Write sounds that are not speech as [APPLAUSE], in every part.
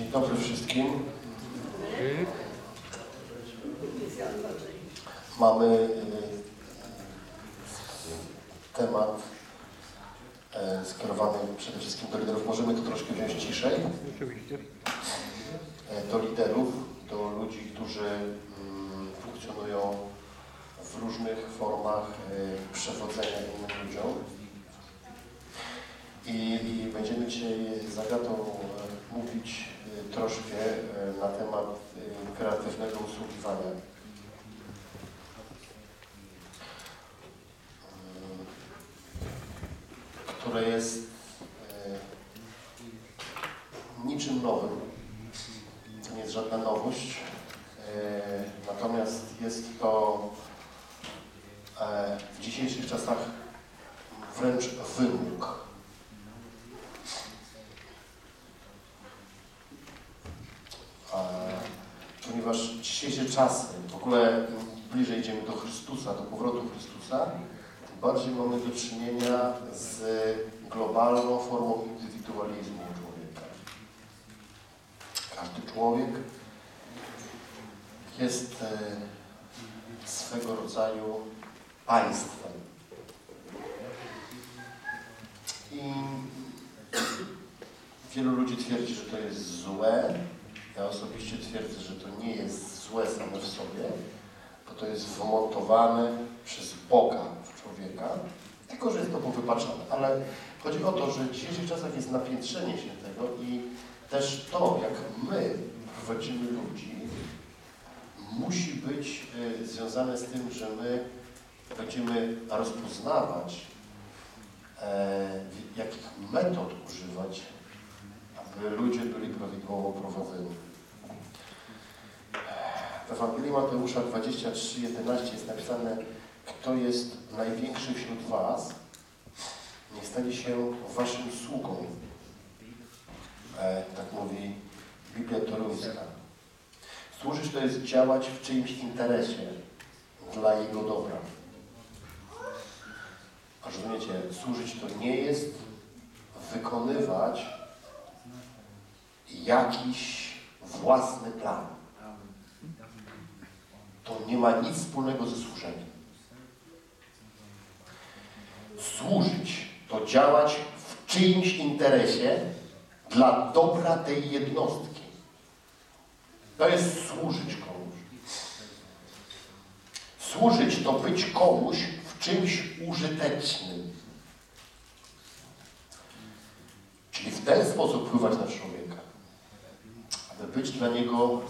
Dzień dobry wszystkim. Mamy y, temat e, skierowany przede wszystkim do liderów. Możemy to troszkę wziąć ciszej. Oczywiście. E, Do liderów, do ludzi, którzy mm, funkcjonują w różnych formach e, przewodzenia innym ludziom. I, będziemy dzisiaj z Agatą e, mówić e, troszkę e, na temat e, kreatywnego usługiwania. Mm, które jest e, niczym nowym. To nie jest żadna nowość. E, Natomiast jest to e, w dzisiejszych czasach wręcz wymóg. Ponieważ dzisiejsze czasy, w ogóle bliżej idziemy do Chrystusa, do powrotu Chrystusa, tym bardziej mamy do czynienia z globalną formą indywidualizmu człowieka. Każdy człowiek jest e, swego rodzaju państwem. I wielu ludzi twierdzi, że to jest złe. Ja osobiście twierdzę, że to nie jest złe same w sobie, bo to jest wmontowane przez Boga w człowieka, tylko że jest to powypaczone. Ale chodzi o to, że w dzisiejszych czasach jest napiętrzenie się tego i też to, jak my prowadzimy ludzi, musi być e, związane z tym, że my będziemy rozpoznawać, e, jakich metod używać, aby ludzie byli prawidłowo prowadzeni. W Ewangelii Mateusza 23:11 jest napisane, kto jest największy wśród was, niech stanie się waszym sługą. E, tak mówi Biblia Toruńska. Służyć to jest działać w czyimś interesie dla Jego dobra. A rozumiecie, służyć to nie jest wykonywać jakiś własny plan. To nie ma nic wspólnego ze służeniem. Służyć to działać w czyimś interesie dla dobra tej jednostki. To jest służyć komuś. Służyć to być komuś w czymś użytecznym. Czyli w ten sposób wpływać na człowieka, być dla niego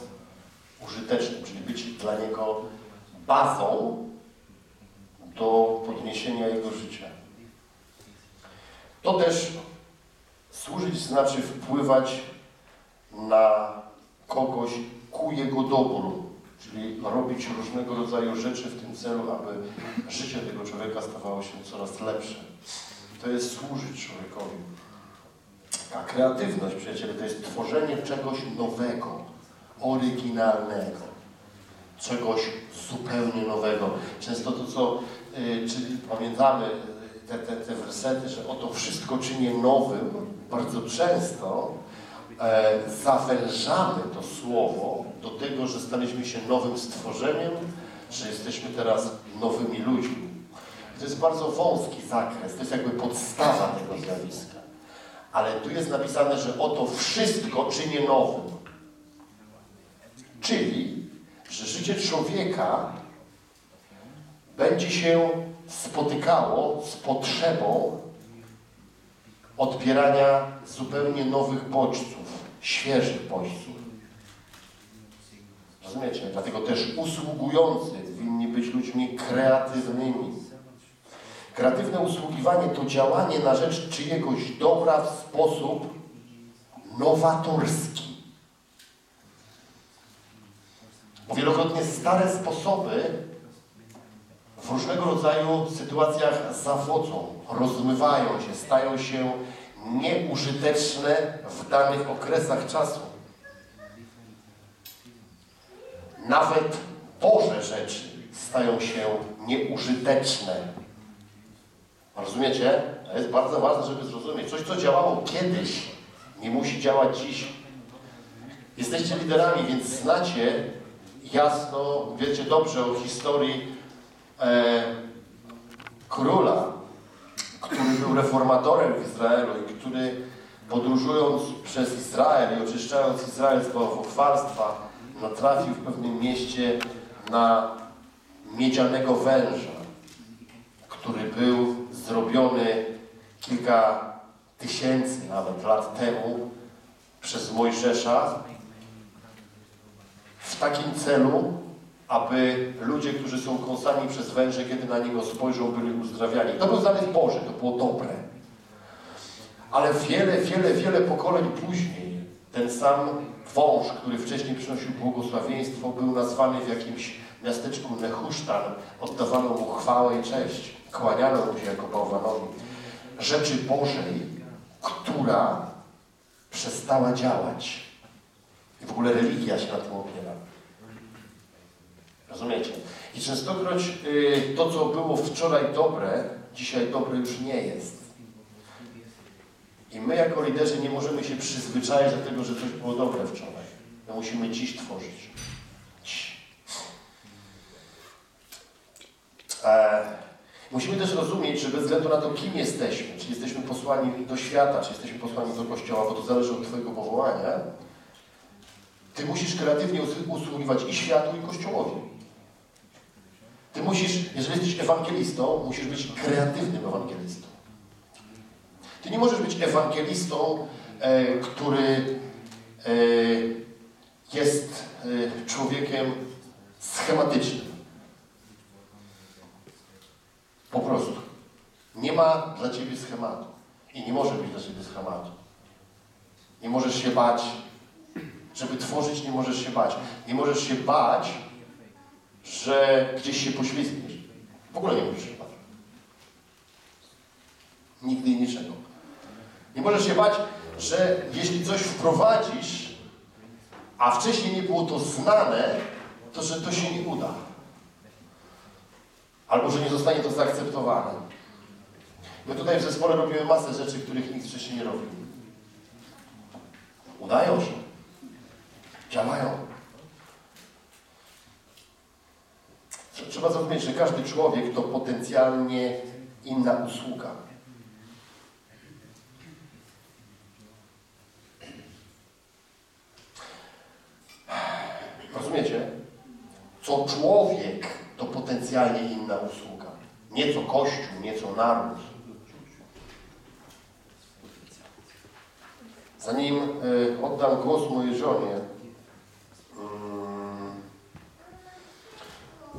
użytecznym, czyli być dla niego bazą do podniesienia jego życia. To też służyć znaczy wpływać na kogoś ku jego dobru, czyli robić różnego rodzaju rzeczy w tym celu, aby życie tego człowieka stawało się coraz lepsze. To jest służyć człowiekowi. A kreatywność, przyjaciele, to jest tworzenie czegoś nowego, oryginalnego, czegoś zupełnie nowego. Często to, co y, czyli pamiętamy, y, te, te, te wersety, że oto wszystko czynię nowym, bardzo często e, zawężamy to słowo do tego, że staliśmy się nowym stworzeniem, że jesteśmy teraz nowymi ludźmi. To jest bardzo wąski zakres, to jest jakby podstawa tego zjawiska. Ale tu jest napisane, że oto wszystko czynię nowym. Czyli, że życie człowieka będzie się spotykało z potrzebą odbierania zupełnie nowych bodźców, świeżych bodźców. Rozumiecie? Dlatego też usługujący winni być ludźmi kreatywnymi. Kreatywne usługiwanie to działanie na rzecz czyjegoś dobra w sposób nowatorski. Wielokrotnie stare sposoby w różnego rodzaju sytuacjach zawodzą, rozmywają się, stają się nieużyteczne w danych okresach czasu. Nawet Boże rzeczy stają się nieużyteczne. Rozumiecie? To jest bardzo ważne, żeby zrozumieć. Coś, co działało kiedyś, nie musi działać dziś. Jesteście liderami, więc znacie jasno, wiecie dobrze o historii e, króla, który był reformatorem w Izraelu i który podróżując przez Izrael i oczyszczając Izrael z bałwochwalstwa, natrafił w pewnym mieście na miedzianego węża, który był zrobiony kilka tysięcy nawet lat temu przez Mojżesza w takim celu, aby ludzie, którzy są kąsani przez węże, kiedy na niego spojrzą, byli uzdrawiani. To był zamysł Boży, to było dobre. Ale wiele, wiele, wiele pokoleń później ten sam wąż, który wcześniej przynosił błogosławieństwo, był nazwany w jakimś miasteczku Nehusztan. Oddawano mu chwałę i cześć. Kłaniano mu jako bałwanowi. Rzeczy Bożej, która przestała działać. I w ogóle religia się na tym opiera. Rozumiecie? I częstokroć y, to, co było wczoraj dobre, dzisiaj dobre już nie jest. I my jako liderzy nie możemy się przyzwyczaić do tego, że coś było dobre wczoraj. My musimy dziś tworzyć. Dziś. E, musimy też rozumieć, że bez względu na to, kim jesteśmy, czy jesteśmy posłani do świata, czy jesteśmy posłani do Kościoła, bo to zależy od Twojego powołania, Ty musisz kreatywnie usługiwać i światu, i Kościołowi. Ty musisz, jeżeli jesteś ewangelistą, musisz być kreatywnym ewangelistą. Ty nie możesz być ewangelistą, e, który e, jest e, człowiekiem schematycznym. Po prostu. Nie ma dla Ciebie schematu. I nie może być dla Ciebie schematu. Nie możesz się bać. Żeby tworzyć, nie możesz się bać. Nie możesz się bać, że gdzieś się poślizgniesz. W ogóle nie możesz się bać. Nigdy i niczego. Nie możesz się bać, że jeśli coś wprowadzisz, a wcześniej nie było to znane, to że to się nie uda. Albo że nie zostanie to zaakceptowane. My tutaj w zespole robimy masę rzeczy, których nikt wcześniej nie robił. Udają się. Działają. Trzeba zrozumieć, że każdy człowiek to potencjalnie inna usługa. Rozumiecie? Co człowiek to potencjalnie inna usługa. Nie co Kościół, nie co naród. Zanim y, oddam głos mojej żonie, y,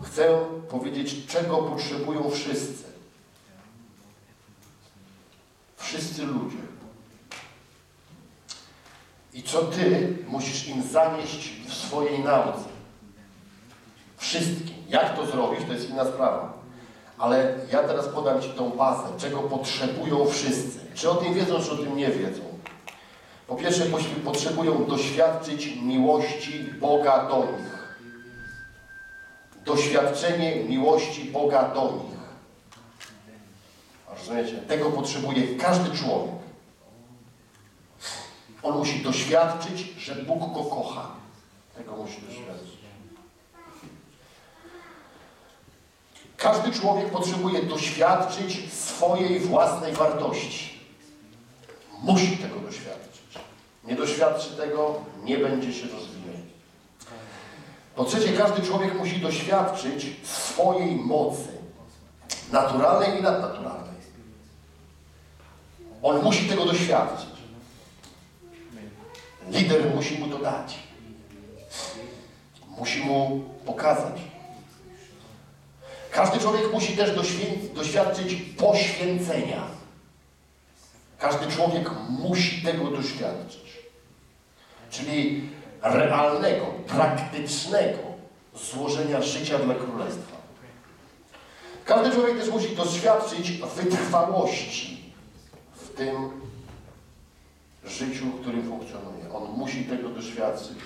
chcę powiedzieć, czego potrzebują wszyscy. Wszyscy ludzie. I co Ty musisz im zanieść w swojej nauce. Wszystkim. Jak to zrobisz, to jest inna sprawa. Ale ja teraz podam Ci tą bazę, czego potrzebują wszyscy. Czy o tym wiedzą, czy o tym nie wiedzą. Po pierwsze, potrzebują doświadczyć miłości Boga do nich. Doświadczenie miłości Boga do nich. Rozumiecie? Tego potrzebuje każdy człowiek. On musi doświadczyć, że Bóg go kocha. Tego musi doświadczyć. Każdy człowiek potrzebuje doświadczyć swojej własnej wartości. Musi tego doświadczyć. Nie doświadczy tego, nie będzie się rozwijał. Po trzecie, każdy człowiek musi doświadczyć swojej mocy. Naturalnej i nadnaturalnej. On musi tego doświadczyć. Lider musi mu to dać. Musi mu pokazać. Każdy człowiek musi też doświadczyć poświęcenia. Każdy człowiek musi tego doświadczyć. Czyli realnego, praktycznego złożenia życia dla Królestwa. Każdy człowiek też musi doświadczyć wytrwałości w tym życiu, w którym funkcjonuje. On musi tego doświadczyć.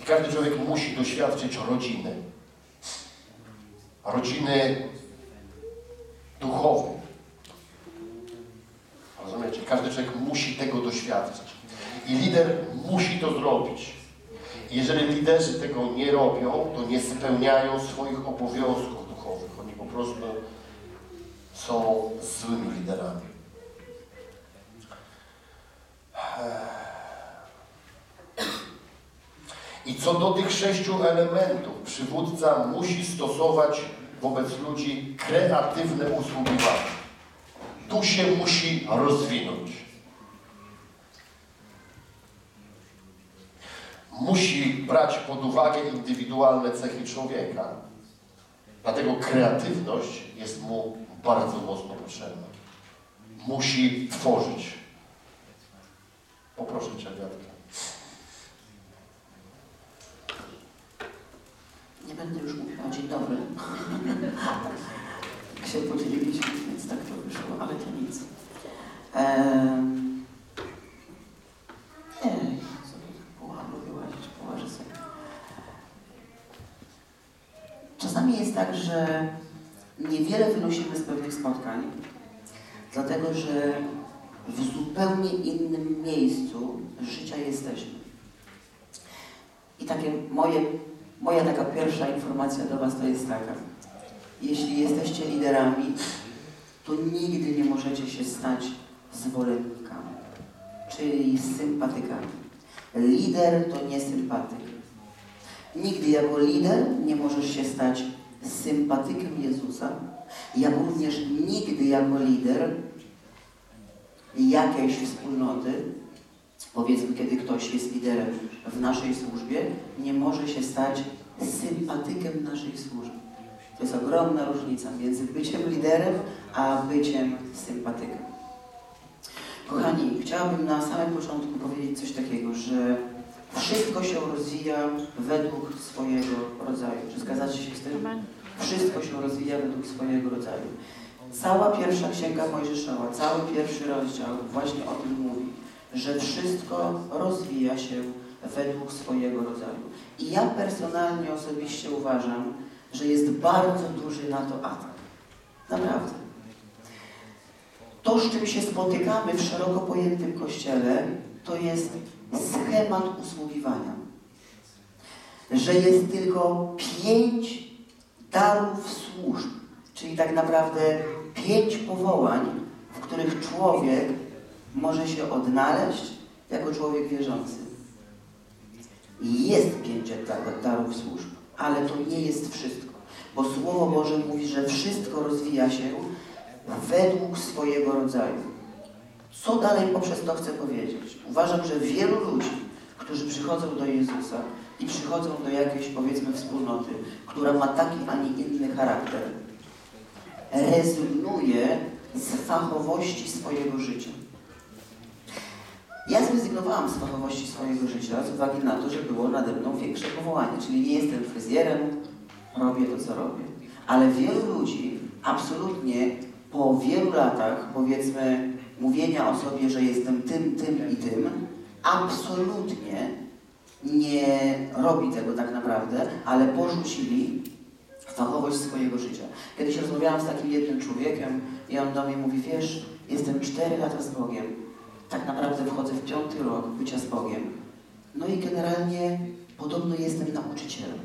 I każdy człowiek musi doświadczyć rodziny. Rodziny duchowej. Rozumiecie? Każdy człowiek musi tego doświadczyć. I lider musi to zrobić. Jeżeli liderzy tego nie robią, to nie spełniają swoich obowiązków duchowych. Oni po prostu są złymi liderami. I co do tych sześciu elementów, przywódca musi stosować wobec ludzi kreatywne usługiwanie. Tu się musi rozwinąć. Musi brać pod uwagę indywidualne cechy człowieka. Dlatego kreatywność jest mu bardzo mocno potrzebna. Musi tworzyć. Poproszę Cię, Wiatkę. Nie będę już mówiła dzień dobry. [LAUGHS] tak się podzieliliśmy, więc tak to wyszło, ale to nic. Ehm... Czasami jest tak, że niewiele wynosimy z pewnych spotkań, dlatego że w zupełnie innym miejscu życia jesteśmy. I takie moje Moja taka pierwsza informacja do Was to jest taka. Jeśli jesteście liderami, to nigdy nie możecie się stać zwolennikami, czyli sympatykami. Lider to nie sympatyk. Nigdy jako lider nie możesz się stać sympatykiem Jezusa, jak również nigdy jako lider jakiejś wspólnoty powiedzmy, kiedy ktoś jest liderem w naszej służbie, nie może się stać sympatykiem naszej służby. To jest ogromna różnica między byciem liderem, a byciem sympatykiem. Kochani, chciałabym na samym początku powiedzieć coś takiego, że wszystko się rozwija według swojego rodzaju. Czy zgadzacie się z tym? Wszystko się rozwija według swojego rodzaju. Cała pierwsza księga Mojżeszowa, cały pierwszy rozdział właśnie o tym mówi że wszystko rozwija się według swojego rodzaju. I ja personalnie, osobiście uważam, że jest bardzo duży na to atak. Naprawdę. To, z czym się spotykamy w szeroko pojętym kościele, to jest schemat usługiwania. Że jest tylko pięć darów służb, czyli tak naprawdę pięć powołań, w których człowiek może się odnaleźć jako człowiek wierzący. Jest pięć darów służb, ale to nie jest wszystko. Bo Słowo Boże mówi, że wszystko rozwija się według swojego rodzaju. Co dalej poprzez to chcę powiedzieć? Uważam, że wielu ludzi, którzy przychodzą do Jezusa i przychodzą do jakiejś, powiedzmy, wspólnoty, która ma taki, a nie inny charakter, rezygnuje z fachowości swojego życia. Ja zrezygnowałam z fachowości swojego życia z uwagi na to, że było nade mną większe powołanie, czyli nie jestem fryzjerem, robię to, co robię. Ale wielu ludzi absolutnie po wielu latach, powiedzmy, mówienia o sobie, że jestem tym, tym i tym, absolutnie nie robi tego tak naprawdę, ale porzucili fachowość swojego życia. Kiedyś rozmawiałam z takim jednym człowiekiem i on do mnie mówi, wiesz, jestem cztery lata z Bogiem, tak naprawdę wchodzę w piąty rok bycia z Bogiem. No i generalnie podobno jestem nauczycielem.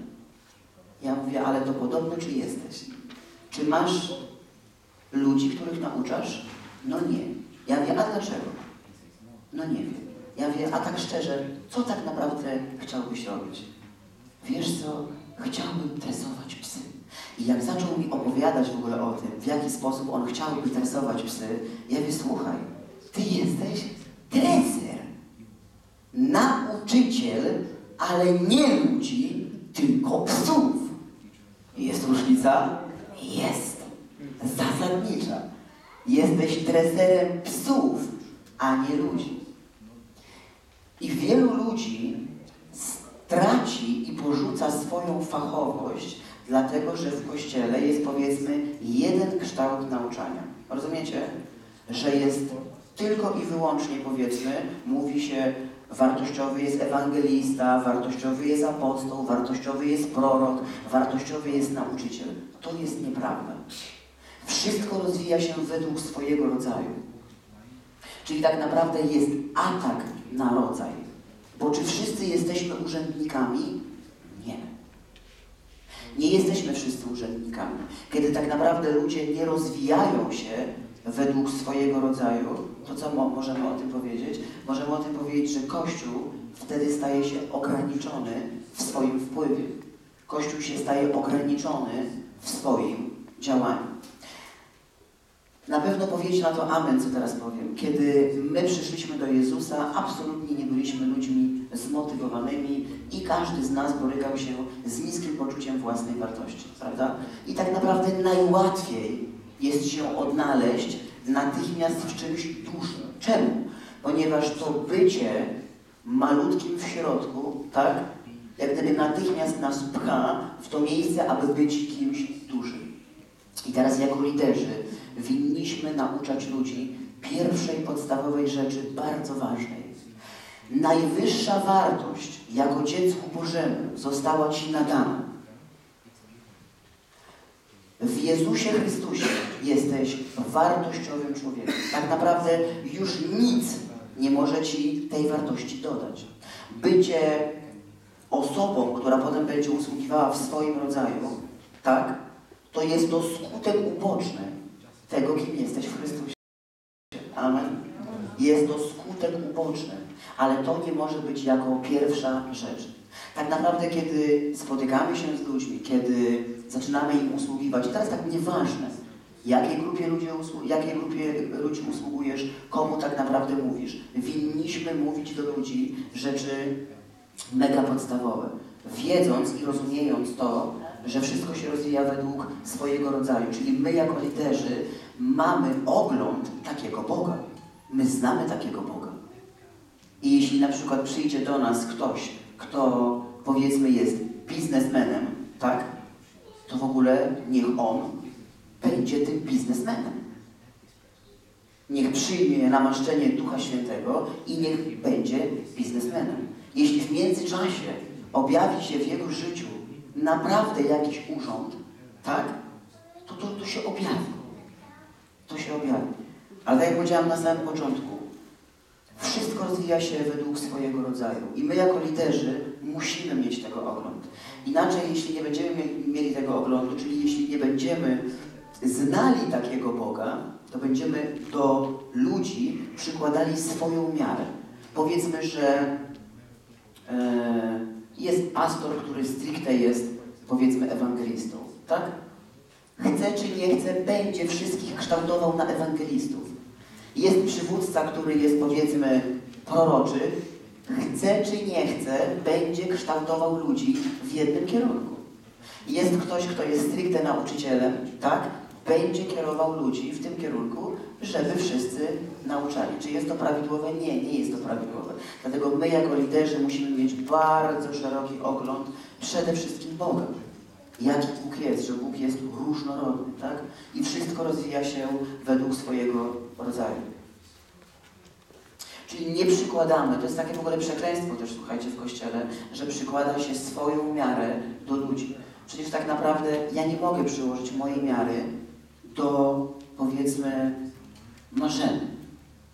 Ja mówię, ale to podobno czy jesteś? Czy masz ludzi, których nauczasz? No nie. Ja wiem, a dlaczego? No nie wiem. Ja wiem, a tak szczerze, co tak naprawdę chciałbyś robić? Wiesz co? Chciałbym tresować psy. I jak zaczął mi opowiadać w ogóle o tym, w jaki sposób on chciałby tresować psy, ja mówię, słuchaj, ty jesteś trener, nauczyciel, ale nie ludzi, tylko psów. Jest różnica? Jest. Zasadnicza. Jesteś treserem psów, a nie ludzi. I wielu ludzi straci i porzuca swoją fachowość, dlatego że w kościele jest powiedzmy jeden kształt nauczania. Rozumiecie? że jest tylko i wyłącznie, powiedzmy, mówi się, wartościowy jest ewangelista, wartościowy jest apostoł, wartościowy jest prorok, wartościowy jest nauczyciel. To jest nieprawda. Wszystko rozwija się według swojego rodzaju. Czyli tak naprawdę jest atak na rodzaj. Bo czy wszyscy jesteśmy urzędnikami? Nie. Nie jesteśmy wszyscy urzędnikami. Kiedy tak naprawdę ludzie nie rozwijają się według swojego rodzaju, to co mo możemy o tym powiedzieć? Możemy o tym powiedzieć, że Kościół wtedy staje się ograniczony w swoim wpływie. Kościół się staje ograniczony w swoim działaniu. Na pewno powiecie na to amen, co teraz powiem. Kiedy my przyszliśmy do Jezusa, absolutnie nie byliśmy ludźmi zmotywowanymi i każdy z nas borykał się z niskim poczuciem własnej wartości, prawda? I tak naprawdę najłatwiej jest się odnaleźć natychmiast w czymś dużym. Czemu? Ponieważ to bycie malutkim w środku, tak? Jak gdyby natychmiast nas pcha w to miejsce, aby być kimś dużym. I teraz jako liderzy winniśmy nauczać ludzi pierwszej podstawowej rzeczy bardzo ważnej. Najwyższa wartość jako dziecku Bożemu została Ci nadana. W Jezusie Chrystusie jesteś wartościowym człowiekiem. Tak naprawdę już nic nie może Ci tej wartości dodać. Bycie osobą, która potem będzie usługiwała w swoim rodzaju, tak, to jest to skutek uboczny tego, kim jesteś w Chrystusie. Amen. Jest to skutek uboczny, ale to nie może być jako pierwsza rzecz. Tak naprawdę, kiedy spotykamy się z ludźmi, kiedy zaczynamy im usługiwać, teraz tak nieważne, jakiej grupie, ludzi jakiej grupie ludzi usługujesz, komu tak naprawdę mówisz. Winniśmy mówić do ludzi rzeczy mega podstawowe. Wiedząc i rozumiejąc to, że wszystko się rozwija według swojego rodzaju, czyli my jako liderzy mamy ogląd takiego Boga. My znamy takiego Boga. I jeśli na przykład przyjdzie do nas ktoś, kto powiedzmy jest biznesmenem, tak? To w ogóle niech on będzie tym biznesmenem. Niech przyjmie namaszczenie Ducha Świętego i niech będzie biznesmenem. Jeśli w międzyczasie objawi się w jego życiu naprawdę jakiś urząd, tak? To to, to się objawi. To się objawi. Ale tak jak powiedziałam na samym początku, wszystko rozwija się według swojego rodzaju. I my jako liderzy musimy mieć tego ogląd. Inaczej, jeśli nie będziemy mie- mieli tego oglądu, czyli jeśli nie będziemy znali takiego Boga, to będziemy do ludzi przykładali swoją miarę. Powiedzmy, że e, jest pastor, który stricte jest, powiedzmy, ewangelistą, tak? Chce czy nie chce, będzie wszystkich kształtował na ewangelistów. Jest przywódca, który jest, powiedzmy, proroczy, chce czy nie chce, będzie kształtował ludzi w jednym kierunku. Jest ktoś, kto jest stricte nauczycielem, tak? Będzie kierował ludzi w tym kierunku, żeby wszyscy nauczali. Czy jest to prawidłowe? Nie, nie jest to prawidłowe. Dlatego my jako liderzy musimy mieć bardzo szeroki ogląd przede wszystkim Boga. Jaki Bóg jest, że Bóg jest różnorodny, tak? I wszystko rozwija się według swojego rodzaju. Czyli nie przykładamy, to jest takie w ogóle przekleństwo też, słuchajcie, w Kościele, że przykłada się swoją miarę do ludzi. Przecież tak naprawdę ja nie mogę przyłożyć mojej miary do, powiedzmy, Marzeny.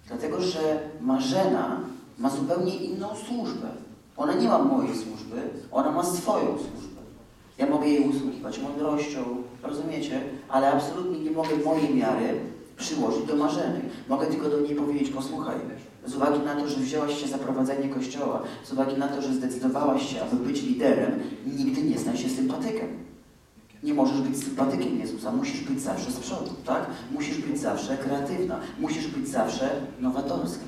Dlatego, że Marzena ma zupełnie inną służbę. Ona nie ma mojej służby, ona ma swoją służbę. Ja mogę jej usługiwać mądrością, rozumiecie? Ale absolutnie nie mogę mojej miary przyłożyć do Marzeny. Mogę tylko do niej powiedzieć, posłuchaj, z uwagi na to, że wzięłaś się za prowadzenie Kościoła, z uwagi na to, że zdecydowałaś się, aby być liderem, nigdy nie stań się sympatykiem. Nie możesz być sympatykiem Jezusa, musisz być zawsze z przodu, tak? Musisz być zawsze kreatywna, musisz być zawsze nowatorska.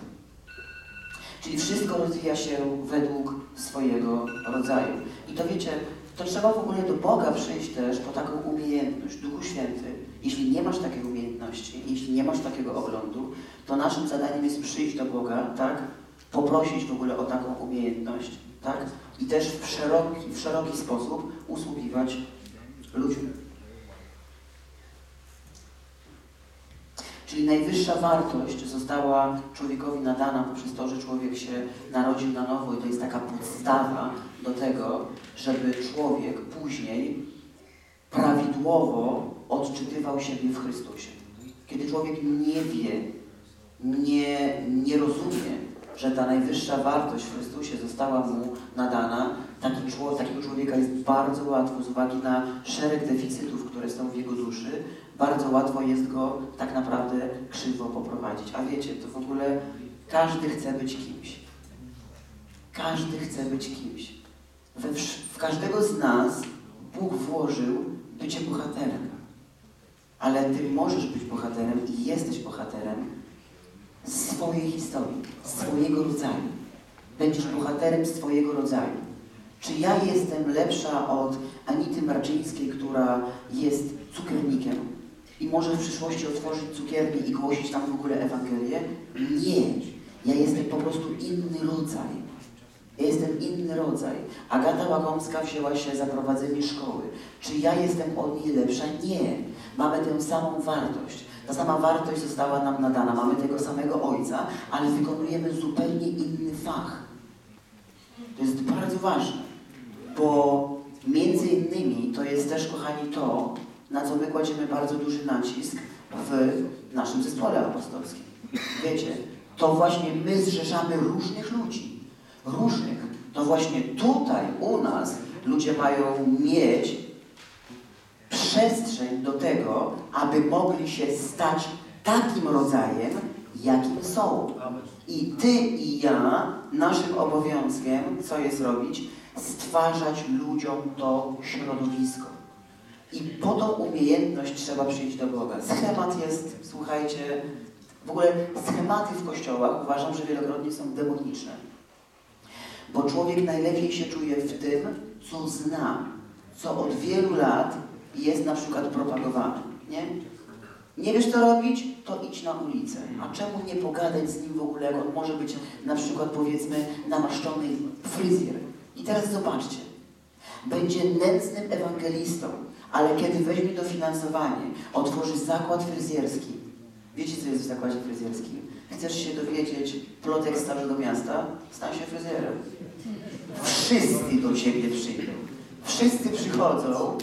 Czyli wszystko rozwija się według swojego rodzaju. I to wiecie, to trzeba w ogóle do Boga przyjść też po taką umiejętność, Duchu Święty. Jeśli nie masz takiej umiejętności, jeśli nie masz takiego oglądu, to naszym zadaniem jest przyjść do Boga, tak? Poprosić w ogóle o taką umiejętność, tak? I też w szeroki, w szeroki sposób usługiwać ludźmi. Czyli najwyższa wartość została człowiekowi nadana poprzez to, że człowiek się narodził na nowo i to jest taka podstawa do tego, żeby człowiek później prawidłowo odczytywał siebie w Chrystusie. Kiedy człowiek nie wie, nie, nie rozumie, że ta najwyższa wartość w Chrystusie została mu nadana, taki człowiek, takiego człowieka jest bardzo łatwo, z uwagi na szereg deficytów, które są w jego duszy, bardzo łatwo jest go tak naprawdę krzywo poprowadzić. A wiecie, to w ogóle każdy chce być kimś. Każdy chce być kimś. We, w każdego z nas Bóg włożył bycie bohaterem. Ale ty możesz być bohaterem i jesteś bohaterem swojej historii, swojego rodzaju. Będziesz bohaterem swojego rodzaju. Czy ja jestem lepsza od Anity Marczyńskiej, która jest cukiernikiem i może w przyszłości otworzyć cukiernię i głosić tam w ogóle Ewangelię? Nie. Ja jestem po prostu inny rodzaj. Ja jestem inny rodzaj. Agata Łakomska wzięła się za prowadzenie szkoły. Czy ja jestem od niej lepsza? Nie. Mamy tę samą wartość. Ta sama wartość została nam nadana. Mamy tego samego ojca, ale wykonujemy zupełnie inny fach. To jest bardzo ważne, bo między innymi to jest też, kochani, to, na co my kładziemy bardzo duży nacisk w naszym zespole apostolskim. Wiecie, to właśnie my zrzeszamy różnych ludzi. Różnych. To właśnie tutaj, u nas, ludzie mają mieć przestrzeń do tego, aby mogli się stać takim rodzajem, jakim są. I ty i ja, naszym obowiązkiem, co jest robić? Stwarzać ludziom to środowisko. I po tą umiejętność trzeba przyjść do Boga. Schemat jest, słuchajcie, w ogóle schematy w kościołach uważam, że wielokrotnie są demoniczne. Bo człowiek najlepiej się czuje w tym, co zna, co od wielu lat jest na przykład propagowane. Nie? Nie wiesz co robić? To idź na ulicę. A czemu nie pogadać z nim w ogóle, jak on może być na przykład powiedzmy namaszczony fryzjer. I teraz zobaczcie. Będzie nędznym ewangelistą, ale kiedy weźmie dofinansowanie, otworzy zakład fryzjerski. Wiecie co jest w zakładzie fryzjerskim? Chcesz się dowiedzieć plotek z całego miasta? Stań się fryzjerem. Wszyscy do ciebie przyjdą. Wszyscy przychodzą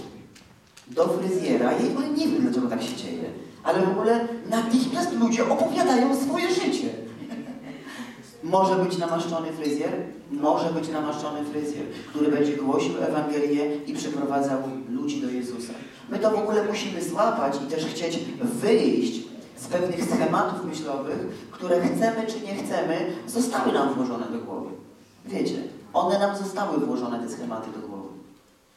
do fryzjera. Ja nie wiem, dlaczego tak się dzieje. Ale w ogóle natychmiast ludzie opowiadają swoje życie. Może być namaszczony fryzjer? Może być namaszczony fryzjer, który będzie głosił Ewangelię i przyprowadzał ludzi do Jezusa. My to w ogóle musimy złapać i też chcieć wyjść z pewnych schematów myślowych, które chcemy czy nie chcemy, zostały nam włożone do głowy. Wiecie, one nam zostały włożone, te schematy do głowy.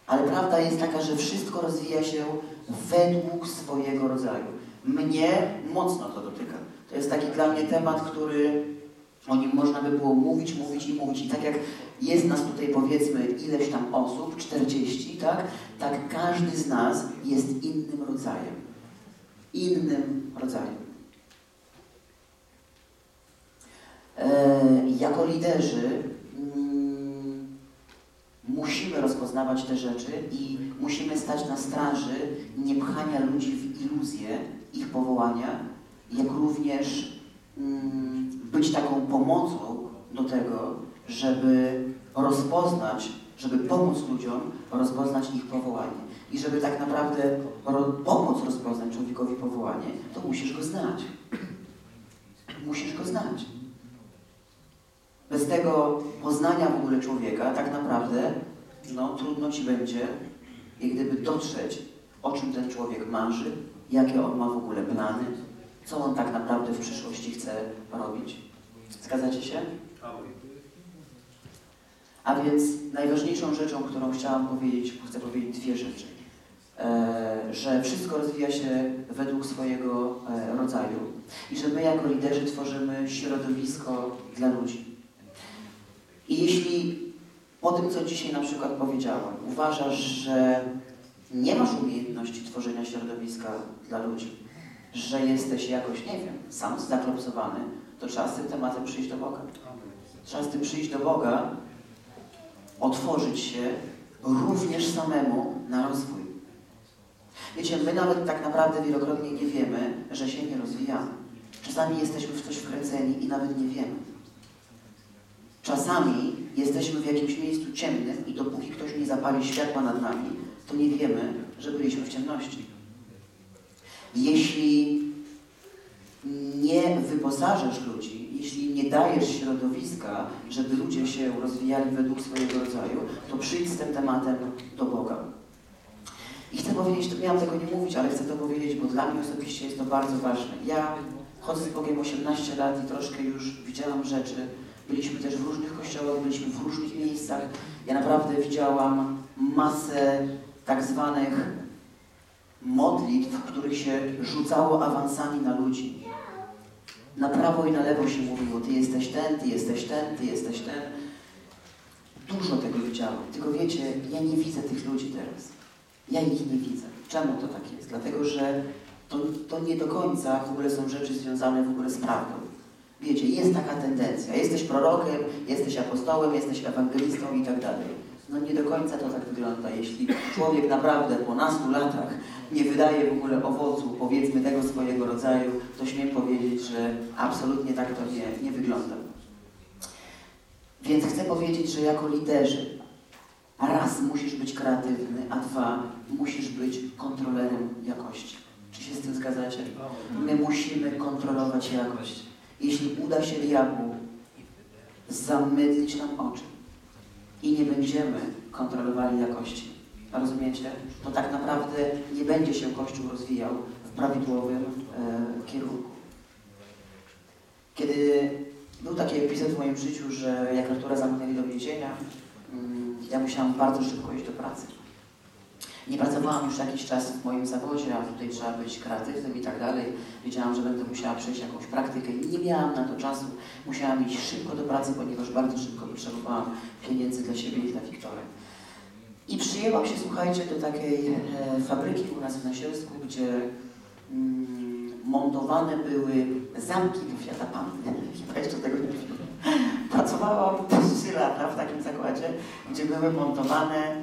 Ale prawda jest taka, że wszystko rozwija się według swojego rodzaju. Mnie mocno to dotyka. To jest taki dla mnie temat, który o nim można by było mówić, mówić i mówić. I tak jak jest nas tutaj powiedzmy ileś tam osób, 40, tak? Tak każdy z nas jest innym rodzajem. Innym rodzajem. E, jako liderzy mm, musimy rozpoznawać te rzeczy i musimy stać na straży niepchania ludzi w iluzję ich powołania, jak również być taką pomocą do tego, żeby rozpoznać, żeby pomóc ludziom rozpoznać ich powołanie. I żeby tak naprawdę pomóc rozpoznać człowiekowi powołanie, to musisz go znać. Musisz go znać. Bez tego poznania w ogóle człowieka tak naprawdę no, trudno ci będzie jak gdyby dotrzeć, o czym ten człowiek marzy, jakie on ma w ogóle plany, co on tak naprawdę w przyszłości chce robić. Zgadzacie się? A więc najważniejszą rzeczą, którą chciałam powiedzieć, chcę powiedzieć dwie rzeczy. E, że wszystko rozwija się według swojego e, rodzaju i że my jako liderzy tworzymy środowisko dla ludzi. I jeśli po tym, co dzisiaj na przykład powiedziałam, uważasz, że nie masz umiejętności tworzenia środowiska dla ludzi, że jesteś jakoś, nie wiem, sam zaklopsowany, to trzeba z tym tematem przyjść do Boga. Trzeba z tym przyjść do Boga, otworzyć się również samemu na rozwój. Wiecie, my nawet tak naprawdę wielokrotnie nie wiemy, że się nie rozwijamy. Czasami jesteśmy w coś wkręceni i nawet nie wiemy. Czasami jesteśmy w jakimś miejscu ciemnym i dopóki ktoś nie zapali światła nad nami, to nie wiemy, że byliśmy w ciemności. Jeśli nie wyposażysz ludzi, jeśli nie dajesz środowiska, żeby ludzie się rozwijali według swojego rodzaju, to przyjdź z tym tematem do Boga. I chcę powiedzieć, to miałam tego nie mówić, ale chcę to powiedzieć, bo dla mnie osobiście jest to bardzo ważne. Ja chodzę z Bogiem 18 lat i troszkę już widziałam rzeczy. Byliśmy też w różnych kościołach, byliśmy w różnych miejscach. Ja naprawdę widziałam masę tak zwanych modlitw, w których się rzucało awansami na ludzi. Na prawo i na lewo się mówiło, ty jesteś ten, ty jesteś ten, ty jesteś ten. Dużo tego widziałam. Tylko wiecie, ja nie widzę tych ludzi teraz. Ja ich nie widzę. Czemu to tak jest? Dlatego, że to, to nie do końca w ogóle są rzeczy związane w ogóle z prawdą. Wiecie, jest taka tendencja. Jesteś prorokiem, jesteś apostołem, jesteś ewangelistą i tak dalej. No nie do końca to tak wygląda. Jeśli człowiek naprawdę po nastu latach nie wydaje w ogóle owocu, powiedzmy tego swojego rodzaju, to śmiem powiedzieć, że absolutnie tak to nie, nie wygląda. Więc chcę powiedzieć, że jako liderzy raz musisz być kreatywny, a dwa musisz być kontrolerem jakości. Czy się z tym zgadzacie? My musimy kontrolować jakość. Jeśli uda się diabłu zamydlić nam oczy i nie będziemy kontrolowali jakości, rozumiecie? To tak naprawdę nie będzie się Kościół rozwijał w prawidłowym e, kierunku. Kiedy był taki epizod w moim życiu, że jak Artura zamknęli do więzienia, mm, ja musiałam bardzo szybko iść do pracy. Nie pracowałam już jakiś czas w moim zawodzie, a tutaj trzeba być kreatywnym i tak dalej. Wiedziałam, że będę musiała przejść jakąś praktykę i nie miałam na to czasu. Musiałam iść szybko do pracy, ponieważ bardzo szybko potrzebowałam pieniędzy dla siebie i dla Wiktory. I przyjęłam się, słuchajcie, do takiej e, fabryki u nas w Nasielsku, gdzie mm, montowane były zamki do Fiata Panny. [LAUGHS] Chyba jeszcze tego nie wiem. Pracowałam 3 lata w takim zakładzie, gdzie były montowane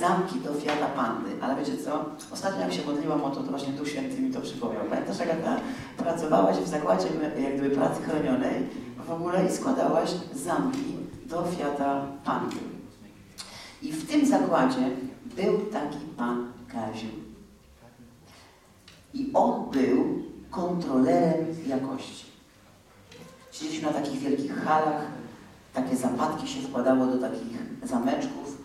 zamki do Fiata Pandy. Ale wiecie co? Ostatnio jak się modliłam o to, to właśnie Duch Święty mi to przypomniał. Pamiętasz, Agata? Pracowałaś w zakładzie jak gdyby pracy chronionej w ogóle i składałaś zamki do Fiata Pandy. I w tym zakładzie był taki pan Kaziu. I on był kontrolerem jakości. Siedzieliśmy na takich wielkich halach, takie zapadki się wkładało do takich zameczków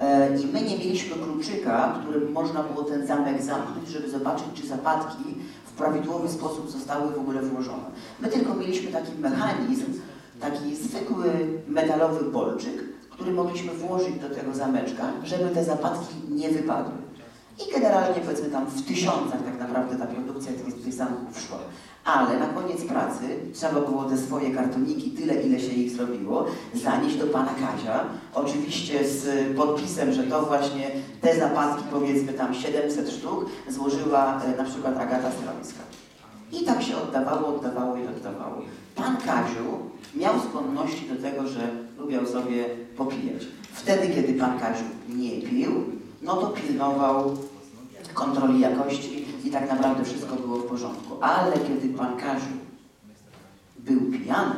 e, i my nie mieliśmy kluczyka, którym można było ten zamek zamknąć, żeby zobaczyć, czy zapadki w prawidłowy sposób zostały w ogóle włożone. My tylko mieliśmy taki mechanizm, taki zwykły metalowy bolczyk, który mogliśmy włożyć do tego zameczka, żeby te zapadki nie wypadły. I generalnie powiedzmy tam w tysiącach tak naprawdę ta produkcja tych, tych zamków szła. Ale na koniec pracy trzeba było te swoje kartoniki, tyle ile się ich zrobiło, zanieść do pana Kazia. Oczywiście z podpisem, że to właśnie te zapadki, powiedzmy tam 700 sztuk, złożyła e, na przykład Agata Starowiska. I tak się oddawało, oddawało i oddawało. Pan Kaziu miał skłonności do tego, że lubiał sobie popijać. Wtedy, kiedy pan Kaziu nie pił, no to pilnował kontroli jakości i tak naprawdę wszystko było w porządku. Ale kiedy pan Kaziu był pijany,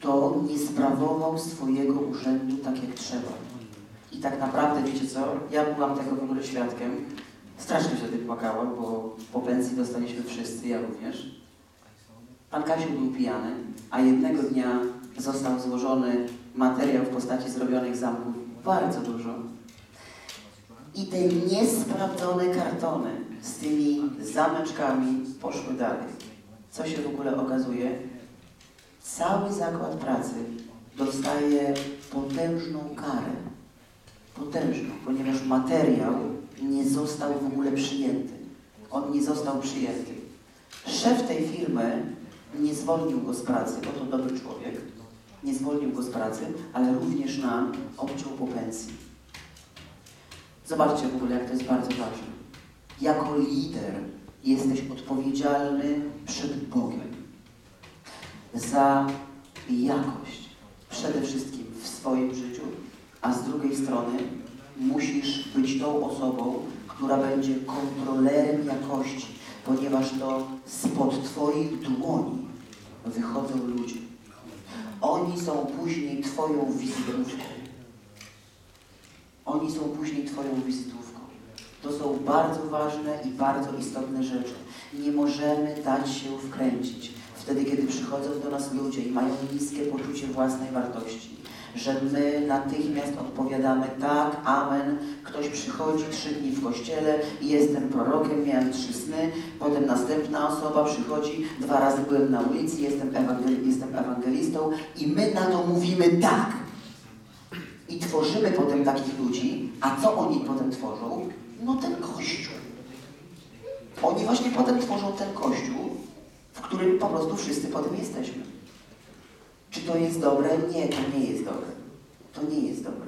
to nie sprawował swojego urzędu tak jak trzeba. I tak naprawdę, wiecie co, ja byłam tego w ogóle świadkiem. Strasznie wtedy płakałam, bo po pensji dostaliśmy wszyscy, ja również. Pan Kaziu był pijany, a jednego dnia został złożony materiał w postaci zrobionych zamków. Bardzo dużo. I te niesprawdzone kartony z tymi zameczkami poszły dalej. Co się w ogóle okazuje? Cały zakład pracy dostaje potężną karę. Potężną, ponieważ materiał nie został w ogóle przyjęty. On nie został przyjęty. Szef tej firmy nie zwolnił go z pracy, bo to dobry człowiek. Nie zwolnił go z pracy, ale również nam obciął po pensji. Zobaczcie w ogóle, jak to jest bardzo ważne. Jako lider jesteś odpowiedzialny przed Bogiem za jakość przede wszystkim w swoim życiu, a z drugiej strony musisz być tą osobą, która będzie kontrolerem jakości, ponieważ to spod Twoich dłoni wychodzą ludzie. Oni są później Twoją wizytówką. Oni są później Twoją wizytówką. To są bardzo ważne i bardzo istotne rzeczy. Nie możemy dać się wkręcić wtedy, kiedy przychodzą do nas ludzie i mają niskie poczucie własnej wartości, że my natychmiast odpowiadamy tak, amen. Ktoś przychodzi trzy dni w kościele jestem prorokiem, miałem trzy sny, potem następna osoba przychodzi, dwa razy byłem na ulicy, jestem, ewangel- jestem ewangelistą i my na to mówimy tak. I tworzymy potem takich ludzi, a co oni potem tworzą? No ten kościół. Oni właśnie potem tworzą ten kościół, w którym po prostu wszyscy potem jesteśmy. Czy to jest dobre? Nie, to nie jest dobre. To nie jest dobre.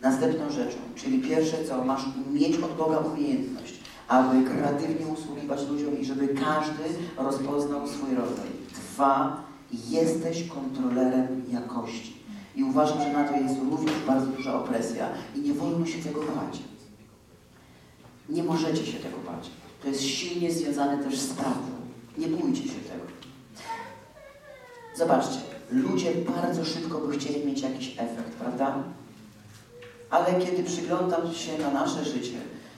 Następną rzeczą, czyli pierwsze co, masz mieć od Boga umiejętność, aby kreatywnie usługiwać ludziom i żeby każdy rozpoznał swój rodzaj. Dwa, jesteś kontrolerem jakości. I uważam, że na to jest również bardzo duża opresja i nie wolno się tego bać. Nie możecie się tego bać. To jest silnie związane też z prawdą. Nie bójcie się tego. Zobaczcie, ludzie bardzo szybko by chcieli mieć jakiś efekt, prawda? Ale kiedy przyglądam się na nasze życie,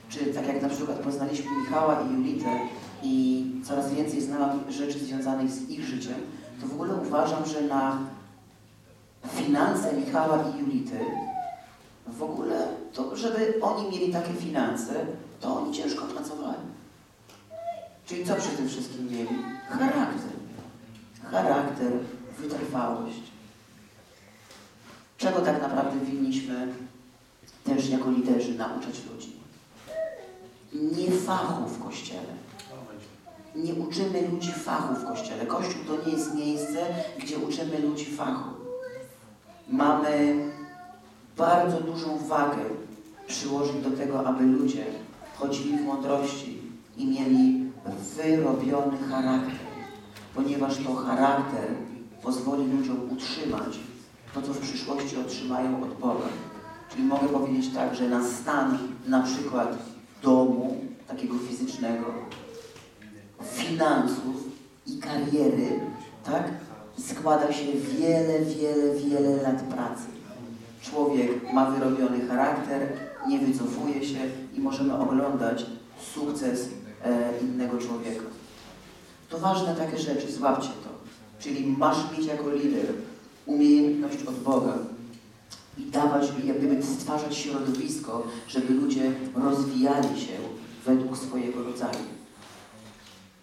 czy tak jak na przykład poznaliśmy Michała i Julitę i coraz więcej znałam rzeczy związanych z ich życiem, to w ogóle uważam, że na finanse Michała i Julity, w ogóle to, żeby oni mieli takie finanse, to oni ciężko pracowali. Czyli co przy tym wszystkim mieli? Charakter. Charakter, wytrwałość. Czego tak naprawdę winniśmy też jako liderzy nauczać ludzi? Nie fachu w Kościele. Nie uczymy ludzi fachu w Kościele. Kościół to nie jest miejsce, gdzie uczymy ludzi fachu. Mamy bardzo dużą wagę przyłożyć do tego, aby ludzie chodzili w mądrości i mieli wyrobiony charakter, ponieważ to charakter pozwoli ludziom utrzymać to, co w przyszłości otrzymają od Boga. Czyli mogę powiedzieć tak, że na stan na przykład domu, takiego fizycznego, finansów i kariery, tak, składa się wiele, wiele, wiele lat pracy. Człowiek ma wyrobiony charakter, nie wycofuje się i możemy oglądać sukces e, innego człowieka. To ważne takie rzeczy, złapcie to. Czyli masz mieć jako lider umiejętność od Boga i dawać, jak gdyby stwarzać środowisko, żeby ludzie rozwijali się według swojego rodzaju.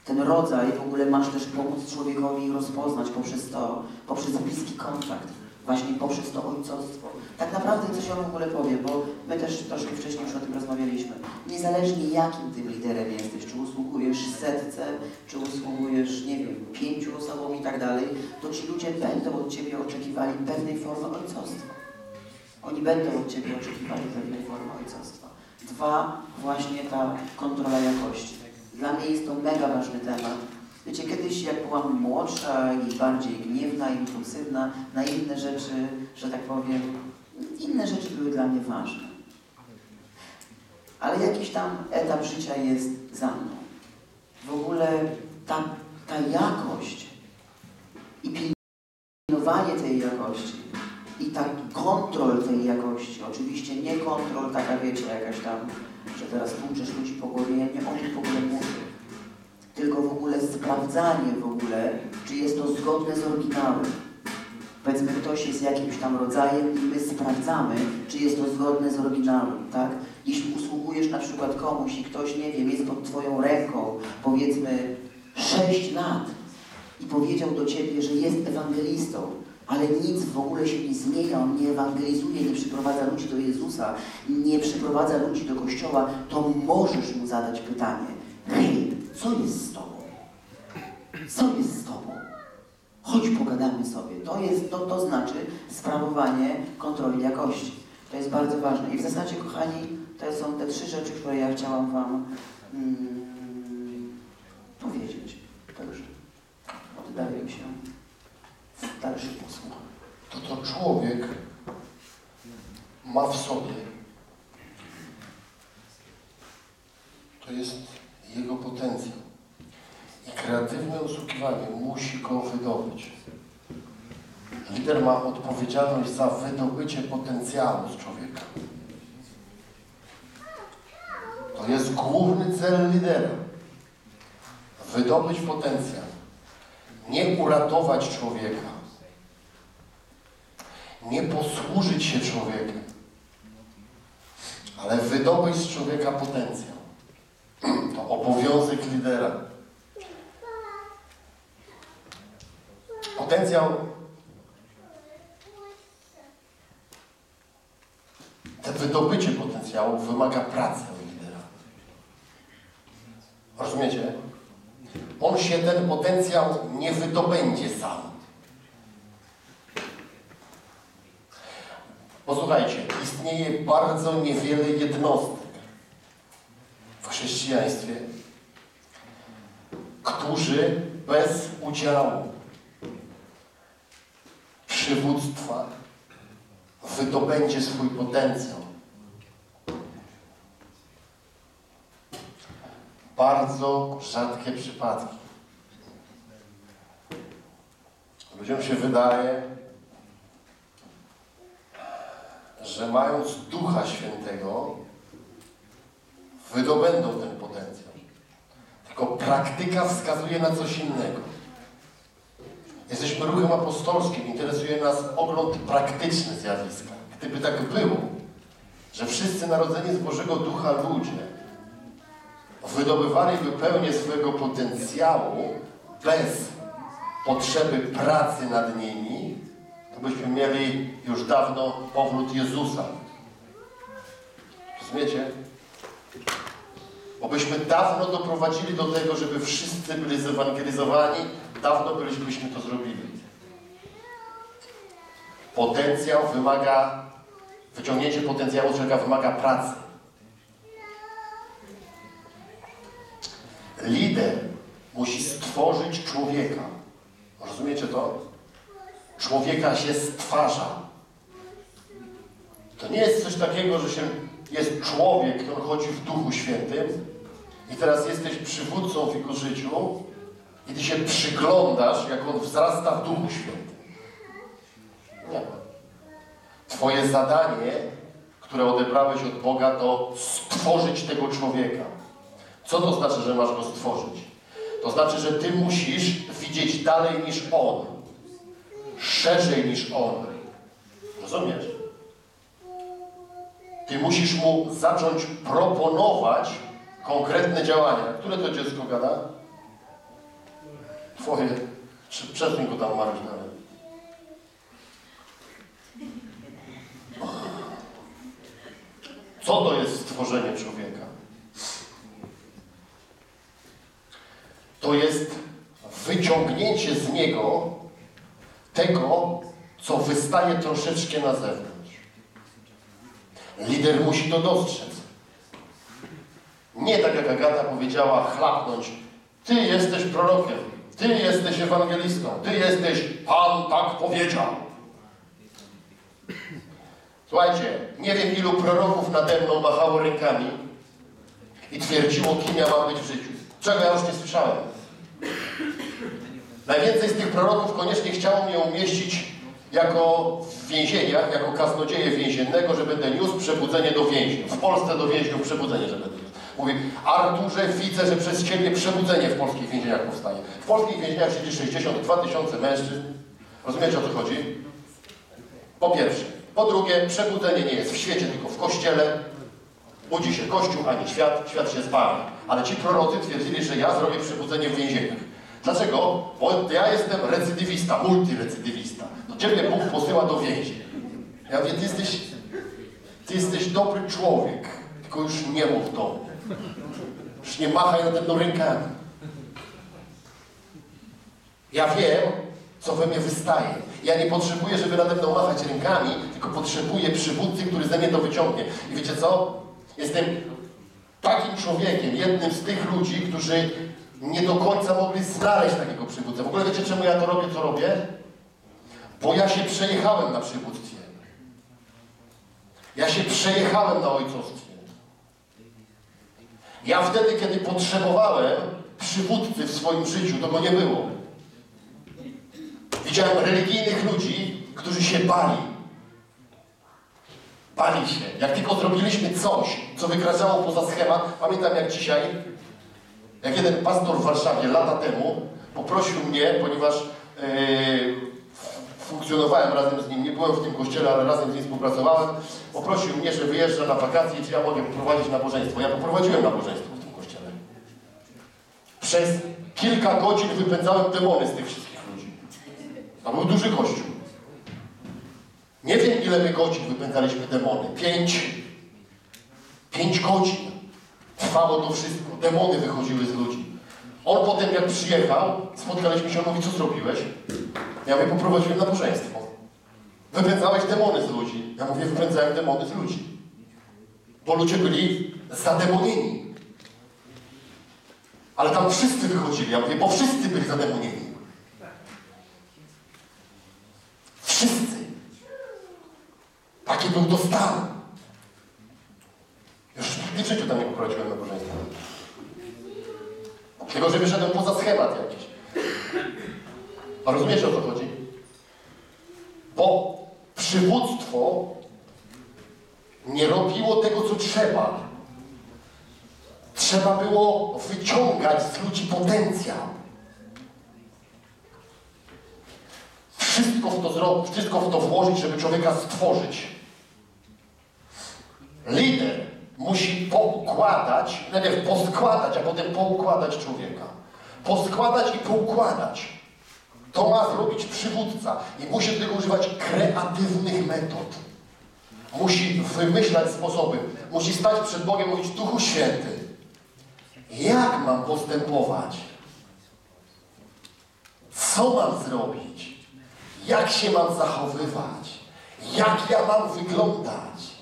Ten rodzaj w ogóle masz też pomóc człowiekowi rozpoznać poprzez to, poprzez bliski kontakt, właśnie poprzez to ojcostwo. Tak naprawdę coś ja w ogóle powiem, bo my też troszkę wcześniej już o tym rozmawialiśmy. Niezależnie jakim tym liderem jesteś, czy usługujesz setce, czy usługujesz, nie wiem, pięciu osobom i tak dalej, to ci ludzie będą od Ciebie oczekiwali pewnej formy ojcostwa. Oni będą od Ciebie oczekiwali pewnej formy ojcostwa. Dwa, właśnie ta kontrola jakości. Dla mnie jest to mega ważny temat. Wiecie, kiedyś jak byłam młodsza i bardziej gniewna, impulsywna, na inne rzeczy, że tak powiem, inne rzeczy były dla mnie ważne. Ale jakiś tam etap życia jest za mną. W ogóle ta, ta jakość i pilnowanie tej jakości i taki kontrol tej jakości, oczywiście nie kontrol taka, wiecie, jakaś tam, że teraz tłuczesz ludzi po głowie, ja nie o tym w ogóle mówię. Tylko w ogóle sprawdzanie w ogóle, czy jest to zgodne z oryginałem. Powiedzmy, ktoś jest jakimś tam rodzajem i my sprawdzamy, czy jest to zgodne z oryginałem, tak? Jeśli usługujesz na przykład komuś i ktoś, nie wiem, jest pod Twoją ręką, powiedzmy 6 lat i powiedział do Ciebie, że jest ewangelistą, ale nic w ogóle się nie zmienia, on nie ewangelizuje, nie przyprowadza ludzi do Jezusa, nie przyprowadza ludzi do Kościoła, to możesz mu zadać pytanie, co jest z Tobą? Co jest z Tobą? Chodź pogadamy sobie. To, jest, to, to znaczy sprawowanie kontroli jakości. To jest bardzo ważne. I w zasadzie, kochani, to są te trzy rzeczy, które ja chciałam Wam mm, powiedzieć. Także oddaję się w dalszy posłuch. To to człowiek ma w sobie. To jest potencjał. I kreatywne usługiwanie musi go wydobyć. Lider ma odpowiedzialność za wydobycie potencjału z człowieka. To jest główny cel lidera. Wydobyć potencjał. Nie uratować człowieka. Nie posłużyć się człowiekiem. Ale wydobyć z człowieka potencjał. To obowiązek lidera. Potencjał to wydobycie potencjału wymaga pracy lidera. Rozumiecie? On się ten potencjał nie wydobędzie sam. Posłuchajcie, istnieje bardzo niewiele jednostek chrześcijaństwie, którzy bez udziału przywództwa wydobędzie swój potencjał. Bardzo rzadkie przypadki. Ludziom się wydaje, że mając Ducha Świętego, wydobędą ten potencjał. Tylko praktyka wskazuje na coś innego. Jesteśmy ruchem apostolskim, interesuje nas ogląd praktyczny zjawiska. Gdyby tak było, że wszyscy narodzeni z Bożego Ducha ludzie wydobywaliby pełnię swojego potencjału bez potrzeby pracy nad nimi, to byśmy mieli już dawno powrót Jezusa. Rozumiecie? Bo byśmy dawno doprowadzili do tego, żeby wszyscy byli zewangelizowani, dawno byliśmy to zrobili. Potencjał wymaga, wyciągnięcie potencjału człowieka wymaga pracy. Lider musi stworzyć człowieka. Rozumiecie to? Człowieka się stwarza. To nie jest coś takiego, że się jest człowiek, on chodzi w Duchu Świętym i teraz jesteś przywódcą w jego życiu i ty się przyglądasz, jak on wzrasta w Duchu Świętym. Nie. Twoje zadanie, które odebrałeś od Boga, to stworzyć tego człowieka. Co to znaczy, że masz go stworzyć? To znaczy, że ty musisz widzieć dalej niż on. Szerzej niż on. Rozumiesz? Ty musisz mu zacząć proponować konkretne działania. Które to dziecko gada? Twoje. Prze- Przestań go tam marzyć dalej. Co to jest stworzenie człowieka? To jest wyciągnięcie z niego tego, co wystaje troszeczkę na zewnątrz. Lider musi to dostrzec. Nie tak jak Agata powiedziała, chlapnąć. Ty jesteś prorokiem, ty jesteś ewangelistą, ty jesteś, Pan tak powiedział. Słuchajcie, nie wiem ilu proroków nade mną machało rękami i twierdziło, kim ja mam być w życiu. Czego ja już nie słyszałem. Najwięcej z tych proroków koniecznie chciało mnie umieścić jako w więzieniach, jako kaznodzieje więziennego, że będę niósł przebudzenie do więźniów. W Polsce do więźniów przebudzenie, że będę niósł. Mówi, Arturze, widzę, że przez Ciebie przebudzenie w polskich więzieniach powstaje. W polskich więzieniach siedzi 62 tysiące mężczyzn. Rozumiecie, o co chodzi? Po pierwsze. Po drugie, przebudzenie nie jest w świecie, tylko w Kościele. Budzi się Kościół, a nie świat. Świat się zbawi. Ale ci prorocy twierdzili, że ja zrobię przebudzenie w więzieniach. Dlaczego? Bo ja jestem recydywista, multirecydywista. To Ciebie Bóg posyła do więzień. Ja mówię, Ty jesteś, ty jesteś dobry człowiek, tylko już nie mów mnie. Już nie machaj nade mną rękami. Ja wiem, co we mnie wystaje. Ja nie potrzebuję, żeby nade mną machać rękami, tylko potrzebuję przywódcy, który ze mnie to wyciągnie. I wiecie co? Jestem takim człowiekiem, jednym z tych ludzi, którzy nie do końca mogli znaleźć takiego przywódcę. W ogóle wiecie, czemu ja to robię, co robię? Bo ja się przejechałem na przywództwie. Ja się przejechałem na ojcostwie. Ja wtedy, kiedy potrzebowałem przywódcy w swoim życiu, to go nie było. Widziałem religijnych ludzi, którzy się bali. Bali się. Jak tylko zrobiliśmy coś, co wykraczało poza schemat, pamiętam jak dzisiaj, jak jeden pastor w Warszawie lata temu poprosił mnie, ponieważ f- funkcjonowałem razem z nim, nie byłem w tym kościele, ale razem z nim współpracowałem, poprosił mnie, że wyjeżdża na wakacje, czy ja mogę poprowadzić nabożeństwo. Ja poprowadziłem nabożeństwo w tym kościele. Przez kilka godzin wypędzałem demony z tych wszystkich ludzi. To był duży kościół. Nie wiem, ile my godzin wypędzaliśmy demony. Pięć. Pięć godzin. Trwało to wszystko. Demony wychodziły z ludzi. On potem, jak przyjechał, spotkaliśmy się, on mówi, co zrobiłeś? Ja mówię, poprowadziłem nabożeństwo. Wypędzałeś demony z ludzi. Ja mówię, wypędzałem demony z ludzi. Bo ludzie byli zademonieni. Ale tam wszyscy wychodzili. Ja mówię, bo wszyscy byli zademonieni. Wszyscy. Taki był to stan. Już w życiu tam nie poprowadziłem nabożeństwa. Tylko, że wyszedłem poza schemat jakiś. A rozumiesz o co chodzi? Bo przywództwo nie robiło tego, co trzeba. Trzeba było wyciągać z ludzi potencjał. Wszystko w to zrobić, wszystko w to włożyć, żeby człowieka stworzyć. Lider musi poukładać, najpierw poskładać, a potem poukładać człowieka. Poskładać i poukładać. To ma zrobić przywódca i musi tego używać kreatywnych metod. Musi wymyślać sposoby. Musi stać przed Bogiem mówić, Duchu Święty, jak mam postępować? Co mam zrobić? Jak się mam zachowywać? Jak ja mam wyglądać?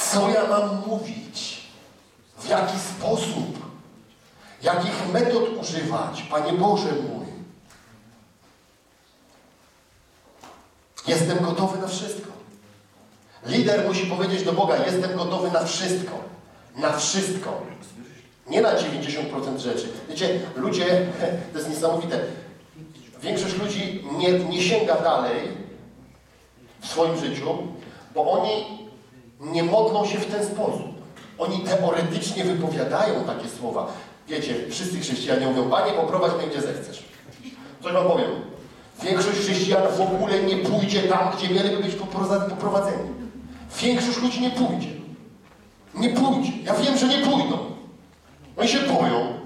Co ja mam mówić? W jaki sposób? Jakich metod używać? Panie Boże mój. Jestem gotowy na wszystko. Lider musi powiedzieć do Boga, jestem gotowy na wszystko. Na wszystko. Nie na 90% rzeczy. Wiecie, ludzie, [LAUGHS] to jest niesamowite, większość ludzi nie, nie sięga dalej w swoim życiu, bo oni nie modlą się w ten sposób. Oni teoretycznie wypowiadają takie słowa. Wiecie, wszyscy chrześcijanie mówią, Panie, poprowadź mnie gdzie zechcesz. Coś wam powiem. Większość chrześcijan w ogóle nie pójdzie tam, gdzie mieliby być poprowadzeni. Większość ludzi nie pójdzie. Nie pójdzie. Ja wiem, że nie pójdą. Oni się boją.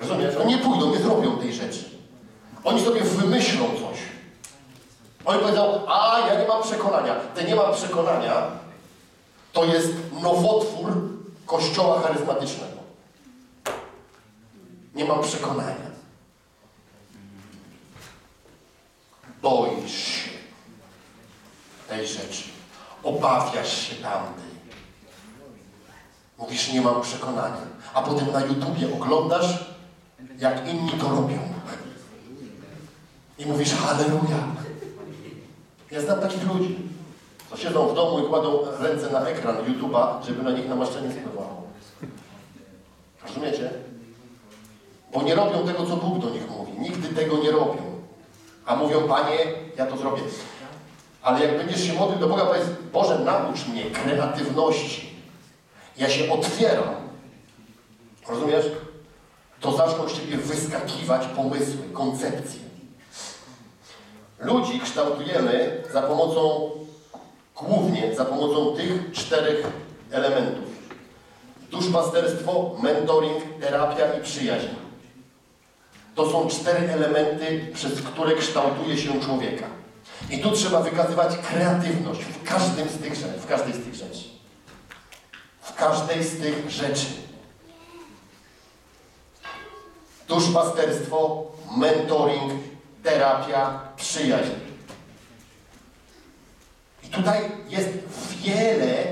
Rozumiesz? Oni nie pójdą, nie zrobią tej rzeczy. Oni sobie wymyślą. Oni powiedzą, a ja nie mam przekonania. Te nie mam przekonania to jest nowotwór kościoła charyzmatycznego. Nie mam przekonania. Boisz się tej rzeczy. Obawiasz się tamtej. Mówisz, nie mam przekonania. A potem na YouTubie oglądasz, jak inni to robią. I mówisz, halleluja. Ja znam takich ludzi, co siedzą w domu i kładą ręce na ekran YouTube'a, żeby na nich namaszczenie spływało. Rozumiecie? Bo nie robią tego, co Bóg do nich mówi. Nigdy tego nie robią. A mówią, Panie, ja to zrobię. Ale jak będziesz się modlił do Boga, powiedz, Boże, naucz mnie kreatywności. Ja się otwieram. Rozumiesz? To zaczną z Ciebie wyskakiwać pomysły, koncepcje. Ludzi kształtujemy za pomocą, głównie za pomocą tych czterech elementów. Duszpasterstwo, mentoring, terapia i przyjaźń. To są cztery elementy, przez które kształtuje się człowieka. I tu trzeba wykazywać kreatywność w każdym z tych rzeczy, w każdej z tych rzeczy. W każdej z tych rzeczy. Duszpasterstwo, mentoring, terapia, przyjaźń. I tutaj jest wiele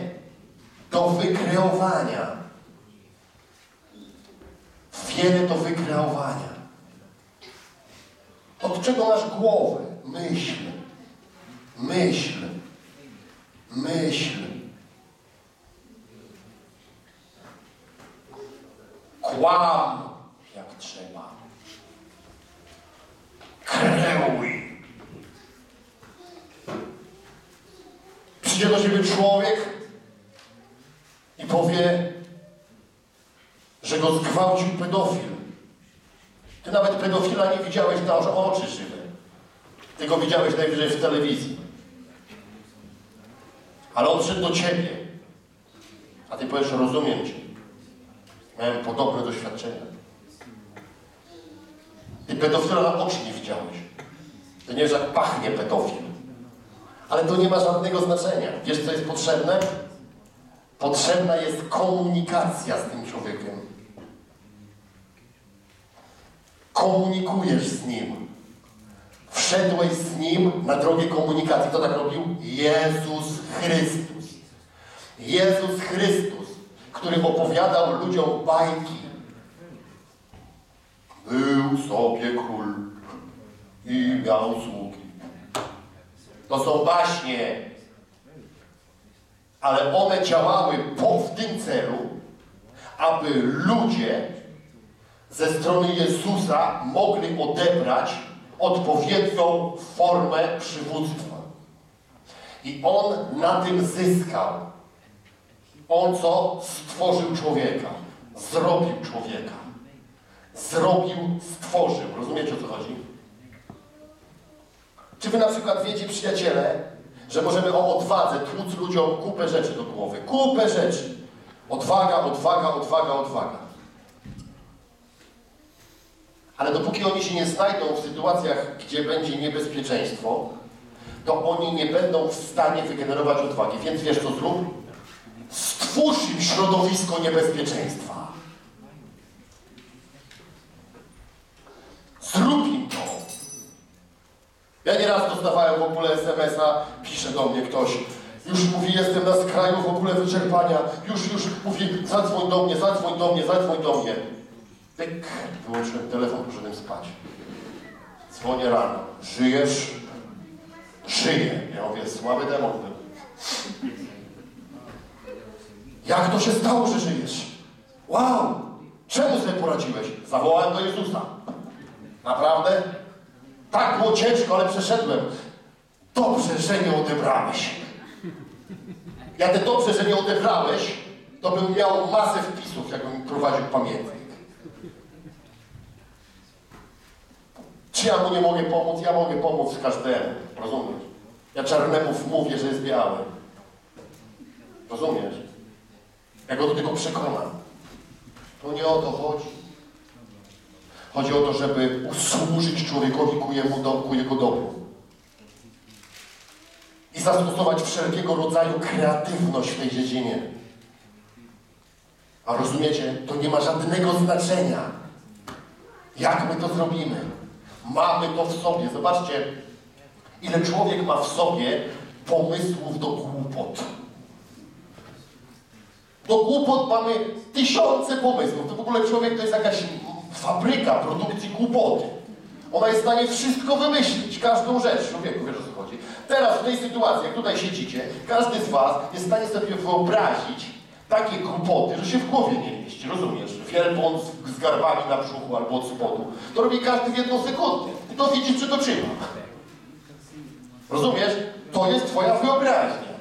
do wykreowania. Wiele do wykreowania. Od czego masz głowę? Myśl. Myśl. Myśl. Kłam, jak trzeba. Kreuj. Przyjdzie do ciebie człowiek i powie, że go zgwałcił pedofil. Ty nawet pedofila nie widziałeś na oczy żywe. Ty go widziałeś najwyżej w telewizji. Ale on przyszedł do ciebie. A ty powiesz, rozumiem cię. Miałem podobne doświadczenia. Ty pedofila na oczy nie widziałeś. Ty nie wiesz, jak pachnie pedofil. Ale to nie ma żadnego znaczenia. Wiesz, co jest potrzebne? Potrzebna jest komunikacja z tym człowiekiem. Komunikujesz z nim. Wszedłeś z nim na drogę komunikacji. Kto tak robił? Jezus Chrystus. Jezus Chrystus, który opowiadał ludziom bajki. Był sobie król i miał sługi. To są baśnie, ale one działały po, w tym celu, aby ludzie ze strony Jezusa mogli odebrać odpowiednią formę przywództwa. I On na tym zyskał. On co? Stworzył człowieka. Zrobił człowieka. Zrobił, stworzył. Rozumiecie o co chodzi? Czy wy na przykład wiecie, przyjaciele, że możemy o odwadze tłuc ludziom kupę rzeczy do głowy? Kupę rzeczy. Odwaga, odwaga, odwaga, odwaga. Ale dopóki oni się nie znajdą w sytuacjach, gdzie będzie niebezpieczeństwo, to oni nie będą w stanie wygenerować odwagi. Więc wiesz co zrób? Stwórz im środowisko niebezpieczeństwa. Zrób im to. Ja nieraz dostawałem w ogóle SMS-a, pisze do mnie ktoś, już mówi, jestem na skraju w ogóle wyczerpania, już, już mówi, zadzwoń do mnie, zadzwoń do mnie, zadzwoń do mnie. Tyk, wyłączyłem telefon, poszedłem spać. Dzwonię rano, żyjesz? Żyję. Ja mówię, słaby demon był. Jak to się stało, że żyjesz? Wow! Czemu sobie poradziłeś? Zawołałem do Jezusa. Naprawdę? Tak było ciężko, ale przeszedłem. Dobrze, że nie odebrałeś. Ja te dobrze, że nie odebrałeś, to bym miał masę wpisów, jakbym prowadził pamiętnik. Czy ja mu nie mogę pomóc? Ja mogę pomóc każdemu. Rozumiesz? Ja czarnemu mówię, że jest biały. Rozumiesz? Ja go do tego przekonam. To nie o to chodzi. Chodzi o to, żeby usłużyć człowiekowi ku, jemu do, ku jego dobru. I zastosować wszelkiego rodzaju kreatywność w tej dziedzinie. A rozumiecie, to nie ma żadnego znaczenia, jak my to zrobimy. Mamy to w sobie. Zobaczcie, ile człowiek ma w sobie pomysłów do głupot. Do głupot mamy tysiące pomysłów. To w ogóle człowiek to jest jakaś fabryka produkcji głupoty. Ona jest w stanie wszystko wymyślić, każdą rzecz. Człowieku, wiesz o co chodzi. Teraz w tej sytuacji, jak tutaj siedzicie, każdy z was jest w stanie sobie wyobrazić takie głupoty, że się w głowie nie mieści, rozumiesz? Wielbłąd z, garbami na brzuchu albo od spodu. To robi każdy w jedną sekundę. Ty to widzisz przed oczyma. Rozumiesz? To jest twoja wyobraźnia.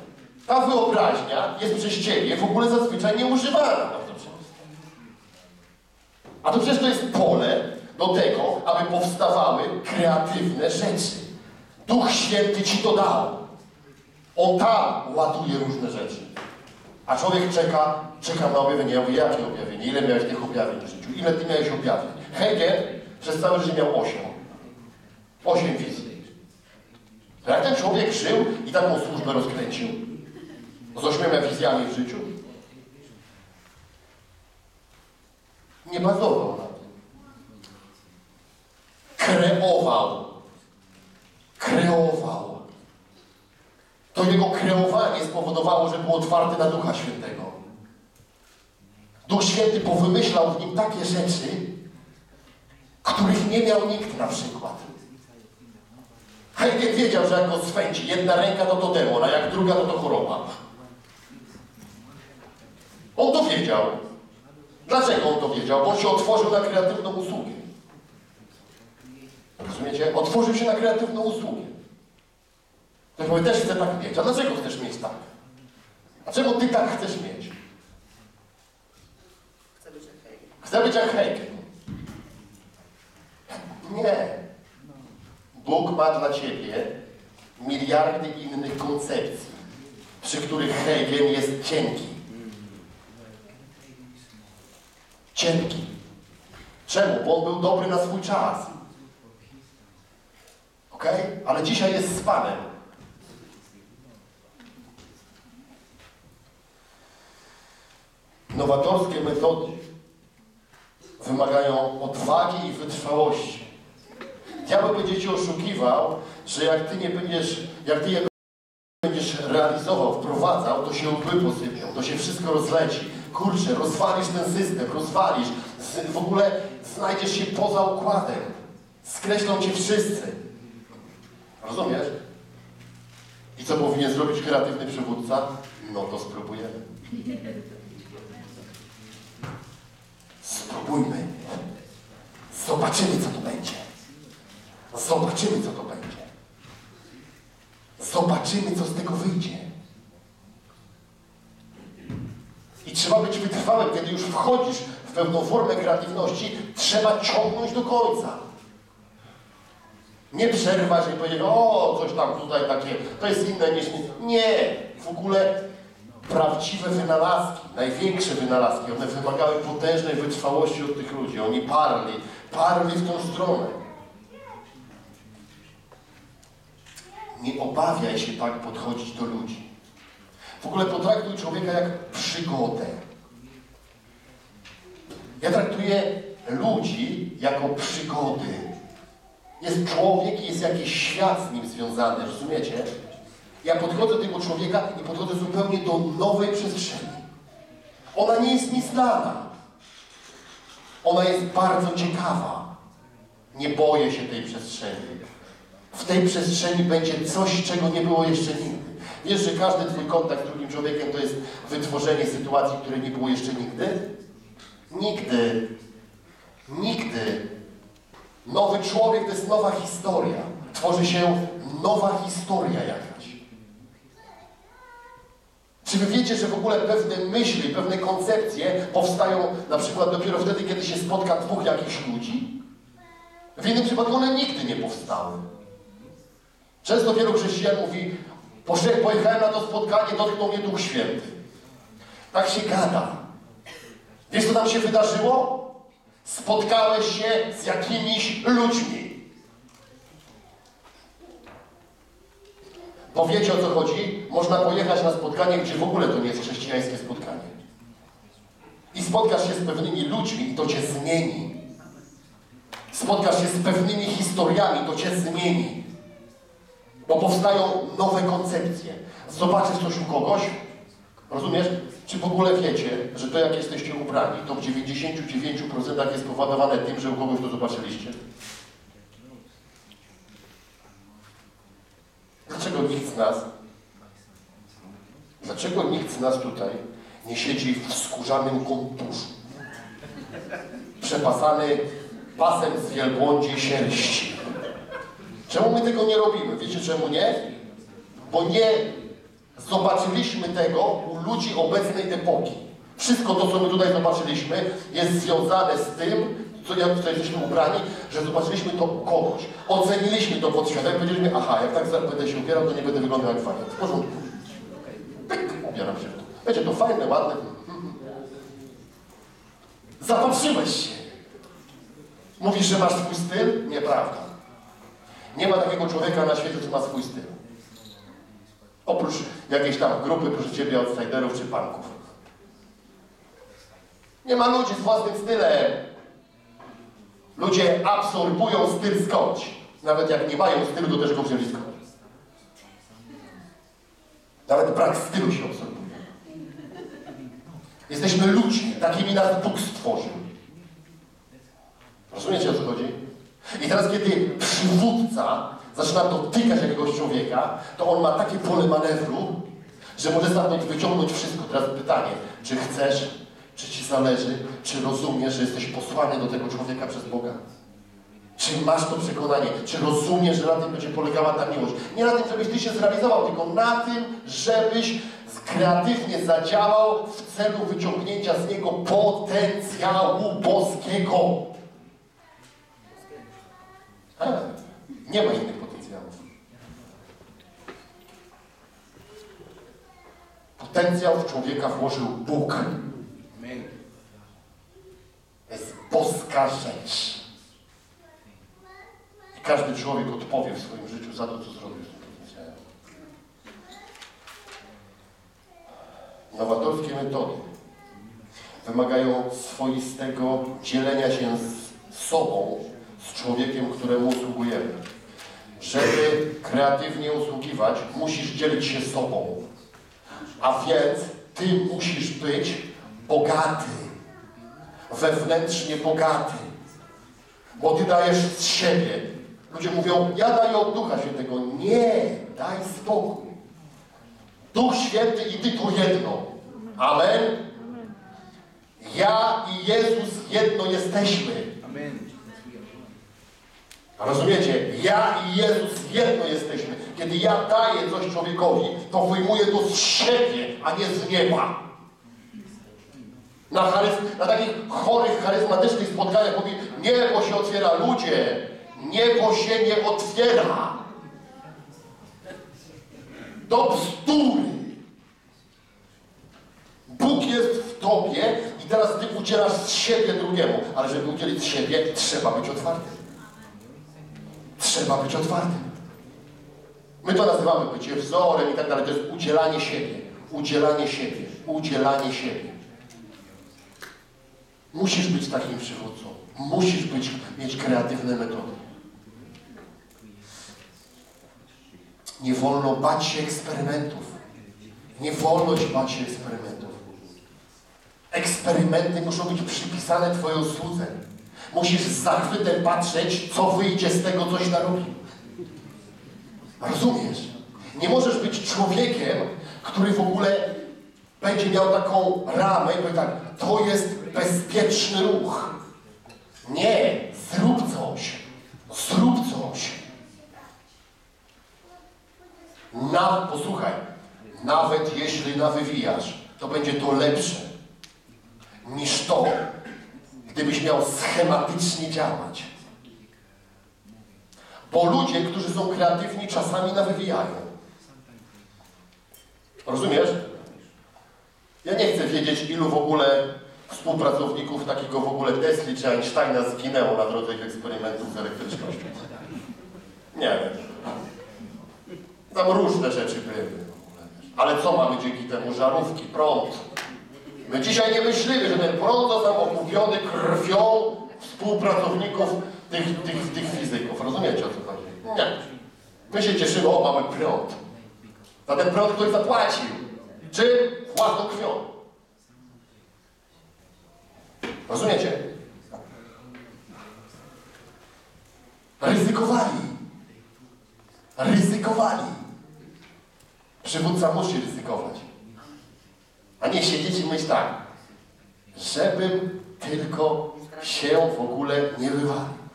Ta wyobraźnia jest przez ciebie w ogóle zazwyczaj nieużywana. A to przecież to jest pole do tego, aby powstawały kreatywne rzeczy. Duch Święty ci to dał. On tam ładuje różne rzeczy. A człowiek czeka, czeka na objawienie. Ja mówię, jakie objawienie? Ile miałeś tych objawień w życiu? Ile ty miałeś objawień? Hegel przez całe życie miał osiem. Osiem wizji. Jak ten człowiek żył i taką służbę rozkręcił? Z ośmioma wizjami w życiu? Nie bazował na tym. Kreował. Kreował. To jego kreowanie spowodowało, że był otwarty na Ducha Świętego. Duch Święty powymyślał w nim takie rzeczy, których nie miał nikt na przykład. Heidegger wiedział, że jak go swędzi, jedna ręka to to demon, a jak druga to to choroba. On to wiedział. Dlaczego on to wiedział? Bo on się otworzył na kreatywną usługę. Rozumiecie? Otworzył się na kreatywną usługę. Ktoś powie, też chcę tak mieć. A dlaczego chcesz mieć tak? Dlaczego ty tak chcesz mieć? Chcę być jak hej. Chcę być jak Hegel. Nie. Bóg ma dla ciebie miliardy innych koncepcji, przy których Hegel jest cienki. Cienki. Czemu? Bo on był dobry na swój czas. Ok? Ale dzisiaj jest z Panem. Nowatorskie metody wymagają odwagi i wytrwałości. Diabeł będzie cię oszukiwał, że jak ty nie będziesz, jak ty będziesz realizował, wprowadzał, to się łby posypią, to się wszystko rozleci. Kurczę, rozwalisz ten system, rozwalisz, w ogóle znajdziesz się poza układem. Skreślą cię wszyscy. Rozumiesz? I co powinien zrobić kreatywny przywódca? No to spróbujemy. Spróbujmy. Zobaczymy, co to będzie. Zobaczymy, co to będzie. Zobaczymy, co z tego wyjdzie. I trzeba być wytrwałym, kiedy już wchodzisz w pewną formę kreatywności, trzeba ciągnąć do końca. Nie przerwać i powiedzieć, o, coś tam tutaj takie, to jest inne niż... Nie, w ogóle prawdziwe wynalazki, największe wynalazki, one wymagały potężnej wytrwałości od tych ludzi. Oni parli, parli w tą stronę. Nie obawiaj się tak podchodzić do ludzi. W ogóle potraktuj człowieka jak przygodę. Ja traktuję ludzi jako przygody. Jest człowiek i jest jakiś świat z nim związany, rozumiecie? Ja podchodzę do tego człowieka i podchodzę zupełnie do nowej przestrzeni. Ona nie jest mi znana. Ona jest bardzo ciekawa. Nie boję się tej przestrzeni. W tej przestrzeni będzie coś, czego nie było jeszcze nigdy. Wiesz, że każdy twój kontakt z drugim człowiekiem to jest wytworzenie sytuacji, której nie było jeszcze nigdy? Nigdy. Nigdy. Nowy człowiek to jest nowa historia. Tworzy się nowa historia jakaś. Czy wy wiecie, że w ogóle pewne myśli, pewne koncepcje powstają na przykład dopiero wtedy, kiedy się spotka dwóch jakichś ludzi? W innym przypadku one nigdy nie powstały. Często wielu chrześcijan mówi, "Poszedłem- pojechałem na to spotkanie, dotknął mnie Duch Święty. Tak się gada. Wiesz, co tam się wydarzyło? Spotkałeś się z jakimiś ludźmi. Bo wiecie o co chodzi? Można pojechać na spotkanie, gdzie w ogóle to nie jest chrześcijańskie spotkanie. I spotkasz się z pewnymi ludźmi i to cię zmieni. Spotkasz się z pewnymi historiami, to cię zmieni. Bo powstają nowe koncepcje. Zobaczysz coś u kogoś, rozumiesz? Czy w ogóle wiecie, że to jak jesteście ubrani, to w 99% jest powodowane tym, że u kogoś to zobaczyliście? Dlaczego nikt z nas, dlaczego nikt z nas tutaj nie siedzi w skórzanym kontuszu, przepasany pasem z wielbłądziej sierści? Czemu my tego nie robimy? Wiecie czemu nie? Bo nie zobaczyliśmy tego u ludzi obecnej epoki. Wszystko to, co my tutaj zobaczyliśmy, jest związane z tym, co jak tutaj jesteśmy ubrani, że zobaczyliśmy to kogoś. Oceniliśmy to podświadomie, powiedzieliśmy, aha, jak tak będę się ubierał, to nie będę wyglądał jak wariat. W porządku. Pyk, ubieram się w to. Wiecie, to fajne, ładne. Zapatrzyłeś się. Mówisz, że masz swój styl? Nieprawda. Nie ma takiego człowieka na świecie, co ma swój styl. Oprócz jakiejś tam grupy, proszę Ciebie, outsiderów czy panków. Nie ma ludzi z własnym stylem. Ludzie absorbują styl skądś. Nawet jak nie mają stylu, to też go wzięli skądś. Nawet brak stylu się absorbuje. Jesteśmy ludźmi, takimi nas Bóg stworzył. Rozumiecie o co chodzi? I teraz, kiedy przywódca zaczyna dotykać jakiegoś człowieka, to on ma takie pole manewru, że może stamtąd wyciągnąć wszystko. Teraz pytanie, czy chcesz, czy ci zależy, czy rozumiesz, że jesteś posłany do tego człowieka przez Boga? Czy masz to przekonanie? Czy rozumiesz, że na tym będzie polegała ta miłość? Nie na tym, żebyś ty się zrealizował, tylko na tym, żebyś kreatywnie zadziałał w celu wyciągnięcia z niego potencjału boskiego. Tak. Nie ma innych potencjałów. Potencjał w człowieka włożył Bóg. To jest boska rzecz. I każdy człowiek odpowie w swoim życiu za to, co zrobił z tym potencjałem. Nowatorskie metody wymagają swoistego dzielenia się z sobą, z człowiekiem, któremu usługujemy. Żeby kreatywnie usługiwać, musisz dzielić się sobą. A więc ty musisz być bogaty, wewnętrznie bogaty, bo ty dajesz z siebie. Ludzie mówią, ja daję od Ducha Świętego. Nie, daj spokój. Duch Święty i ty to jedno. Amen. Ja i Jezus jedno jesteśmy. Rozumiecie? Ja i Jezus jedno jesteśmy. Kiedy ja daję coś człowiekowi, to wyjmuję to z siebie, a nie z nieba. Na, charyz- na takich chorych, charyzmatycznych spotkaniach mówi, niebo się otwiera. Ludzie, niebo się nie otwiera. Do bzdury. Bóg jest w tobie i teraz ty udzielasz z siebie drugiemu. Ale żeby udzielić z siebie, trzeba być otwartym. Trzeba być otwartym. My to nazywamy bycie wzorem i tak dalej. To jest udzielanie siebie. Udzielanie siebie. Udzielanie siebie. Musisz być takim przywódcą. Musisz być, mieć kreatywne metody. Nie wolno bać się eksperymentów. Nie wolno się bać się eksperymentów. Eksperymenty muszą być przypisane Twojej usłudze. Musisz z zachwytem patrzeć, co wyjdzie z tego, coś narobił. Rozumiesz? Nie możesz być człowiekiem, który w ogóle będzie miał taką ramę i powie tak, to jest bezpieczny ruch. Nie, zrób coś. Zrób coś. Na, posłuchaj, nawet jeśli nawywijasz, to będzie to lepsze niż to, gdybyś miał schematycznie działać. Bo ludzie, którzy są kreatywni, czasami nawywijają. Rozumiesz? Ja nie chcę wiedzieć, ilu w ogóle współpracowników takiego w ogóle Tesli czy Einsteina zginęło na drodze ich eksperymentów z elektrycznością. Nie wiem. Tam różne rzeczy były. Ale co mamy dzięki temu? Żarówki, prąd. My dzisiaj nie myślimy, że ten prąd został okupiony krwią współpracowników tych, tych, tych fizyków. Rozumiecie o co chodzi? Nie. My się cieszymy, o mamy prąd. Za ten prąd ktoś zapłacił. Czym? Własną krwią. Rozumiecie? Ryzykowali. Ryzykowali. Przywódca musi ryzykować. A nie siedzieć i myśleć tak, żebym tylko się w ogóle nie wywalił.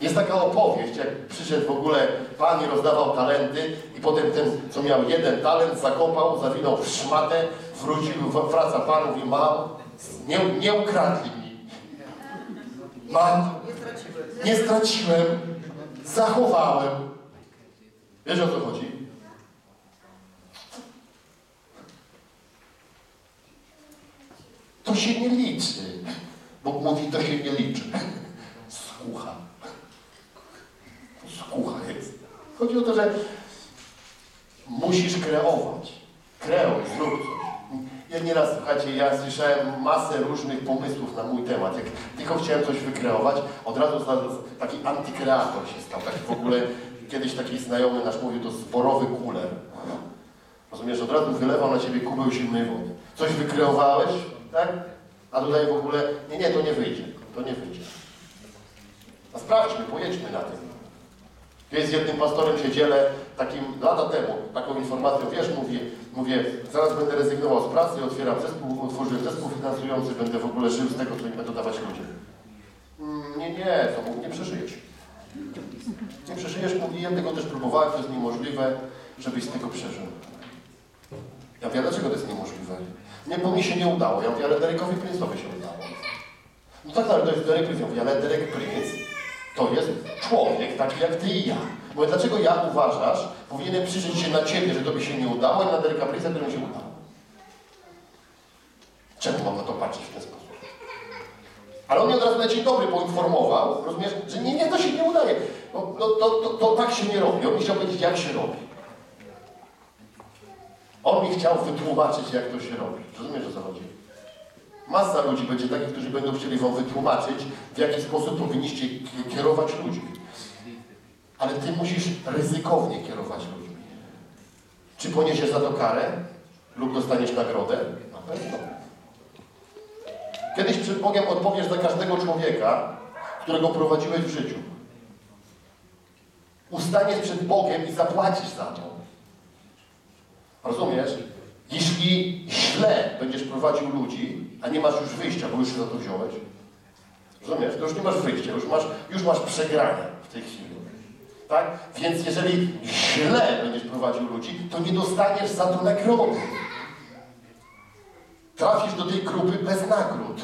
Jest taka opowieść, jak przyszedł w ogóle Pan i rozdawał talenty i potem ten, co miał jeden talent, zakopał, zawinął w szmatę, wrócił, wraca Pan, mówi, mam, nie, nie ukradli mi. Mam, nie straciłem, zachowałem. Wiesz o co chodzi? To się nie liczy. Bóg mówi, to się nie liczy. Słucha. Skucha jest. Chodzi o to, że musisz kreować. Kreuj, zrób coś. Ja nieraz, słuchajcie, ja słyszałem masę różnych pomysłów na mój temat. Jak tylko chciałem coś wykreować, od razu taki antykreator się stał. Taki w ogóle, kiedyś taki znajomy nasz mówił, to zborowy kuler. Rozumiesz, od razu wylewał na ciebie kubeł zimnej wody. Coś wykreowałeś, tak? A tutaj w ogóle, nie, nie, to nie wyjdzie. To nie wyjdzie. A sprawdźmy, pojedźmy na tym. Ja z jednym pastorem się dzielę takim lata temu, taką informacją, wiesz, mówię, mówię, zaraz będę rezygnował z pracy, otwieram zespół, otworzyłem zespół finansujący, będę w ogóle żył z tego, co mi będą dawać ludzie. Mm, Nie, nie, to mówi, nie przeżyjesz. Nie przeżyjesz, mówi, ja tego też próbowałem, to jest niemożliwe, żebyś z tego przeżył. Ja mówię, dlaczego to jest niemożliwe? Nie, bo mi się nie udało. Ja mówię, ale Derekowi Prince'owi się udało. No tak, ale to jest Derek Prince. Ja mówię, ale Derek Prince to jest człowiek taki jak ty i ja. Mówię, dlaczego ja uważasz, powinienem przyjrzeć się na ciebie, że tobie się nie udało, i na Dereka Prince'a, któremu się udało? Czemu mam na to patrzeć w ten sposób? Ale on mnie od razu na dzień dobry poinformował, rozumiesz, że nie, nie, to się nie udaje. No, no, to, to, to tak się nie robi. On mi chciał powiedzieć, jak się robi. On mi chciał wytłumaczyć, jak to się robi. Rozumiesz, o co chodzi? Masa ludzi będzie takich, którzy będą chcieli wam wytłumaczyć, w jaki sposób powinniście kierować ludźmi. Ale ty musisz ryzykownie kierować ludźmi. Czy poniesiesz za to karę? Lub dostaniesz nagrodę? Na pewno. Kiedyś przed Bogiem odpowiesz za każdego człowieka, którego prowadziłeś w życiu. Ustaniesz przed Bogiem i zapłacisz za to. Rozumiesz? Jeśli źle będziesz prowadził ludzi, a nie masz już wyjścia, bo już się za to wziąłeś, rozumiesz? To już nie masz wyjścia, już masz, już masz przegranie w tej chwili. Tak? Więc jeżeli źle będziesz prowadził ludzi, to nie dostaniesz za to nagrody. Trafisz do tej grupy bez nagród.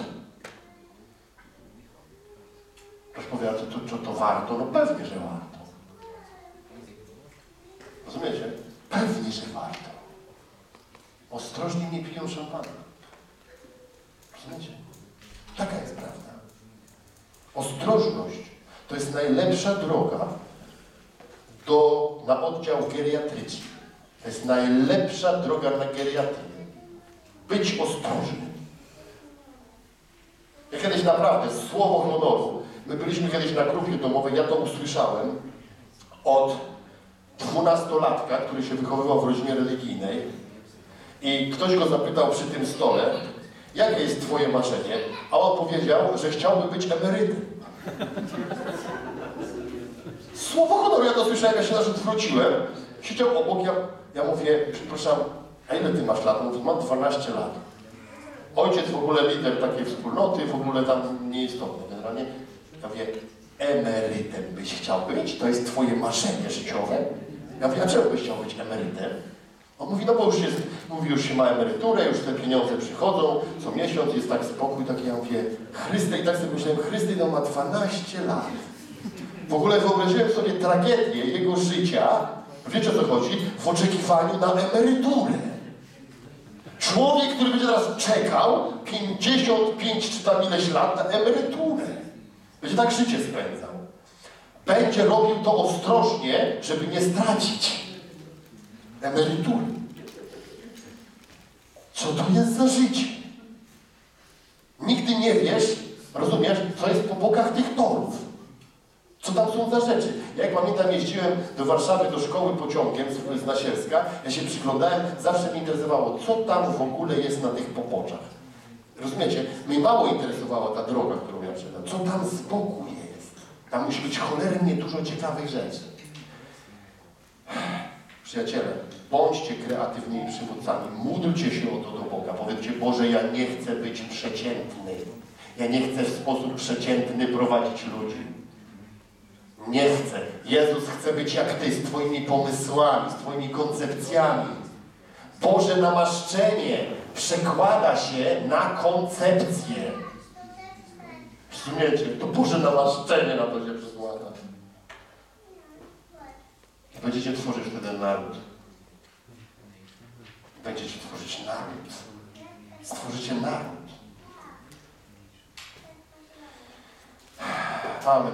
Ktoś powie, to, to, to, to warto? No pewnie, że warto. Rozumiecie? Pewnie, że warto. Ostrożnie nie piją szampana. Rozumiecie? Taka jest prawda. Ostrożność to jest najlepsza droga do, na oddział geriatryczny. To jest najlepsza droga na geriatrię. Być ostrożnym. Ja kiedyś naprawdę, słowo honoru, my byliśmy kiedyś na grupie domowej, ja to usłyszałem od dwunastolatka, który się wychowywał w rodzinie religijnej i ktoś go zapytał przy tym stole, jakie jest twoje marzenie? A on powiedział, że chciałby być emerytem. Słowo honoru, ja to słyszałem, ja się nawet zwróciłem. Siedział obok, ja, ja mówię, przepraszam, a ile ty masz lat? Mówi, mam 12 lat. Ojciec w ogóle lider takiej wspólnoty, w ogóle tam nieistotny generalnie. Ja mówię, emerytem byś chciał być? To jest twoje marzenie życiowe? Ja mówię, a czemu byś chciał być emerytem? On mówi, no bo już jest, mówi, już się ma emeryturę, już te pieniądze przychodzą, co miesiąc jest tak spokój, tak ja mówię, Chryste, i tak sobie myślałem, Chryste, no ma 12 lat. W ogóle wyobraziłem sobie tragedię jego życia, wiecie o co chodzi, w oczekiwaniu na emeryturę. Człowiek, który będzie teraz czekał 55 czy tam ileś lat na emeryturę. Będzie tak życie spędzał. Będzie robił to ostrożnie, żeby nie stracić emerytury. Co to jest za życie? Nigdy nie wiesz, rozumiesz, co jest po bokach tych torów. Co tam są za rzeczy? Ja jak pamiętam, jeździłem do Warszawy do szkoły pociągiem z, Nasierska, ja się przyglądałem, zawsze mnie interesowało, co tam w ogóle jest na tych poboczach. Rozumiecie? Mnie mało interesowała ta droga, którą ja szedłem. Co tam z boku jest? Tam musi być cholernie dużo ciekawych rzeczy. Przyjaciele, bądźcie kreatywnymi przywódcami. Módlcie się o to do Boga. Powiedzcie, Boże, ja nie chcę być przeciętny. Ja nie chcę w sposób przeciętny prowadzić ludzi. Nie chcę. Jezus chce być jak Ty, z Twoimi pomysłami, z Twoimi koncepcjami. Boże namaszczenie przekłada się na koncepcję. Rozumiecie? To Boże namaszczenie na to się przekłada. I będziecie tworzyć wtedy naród. Będziecie tworzyć naród. Stworzycie naród. Amen.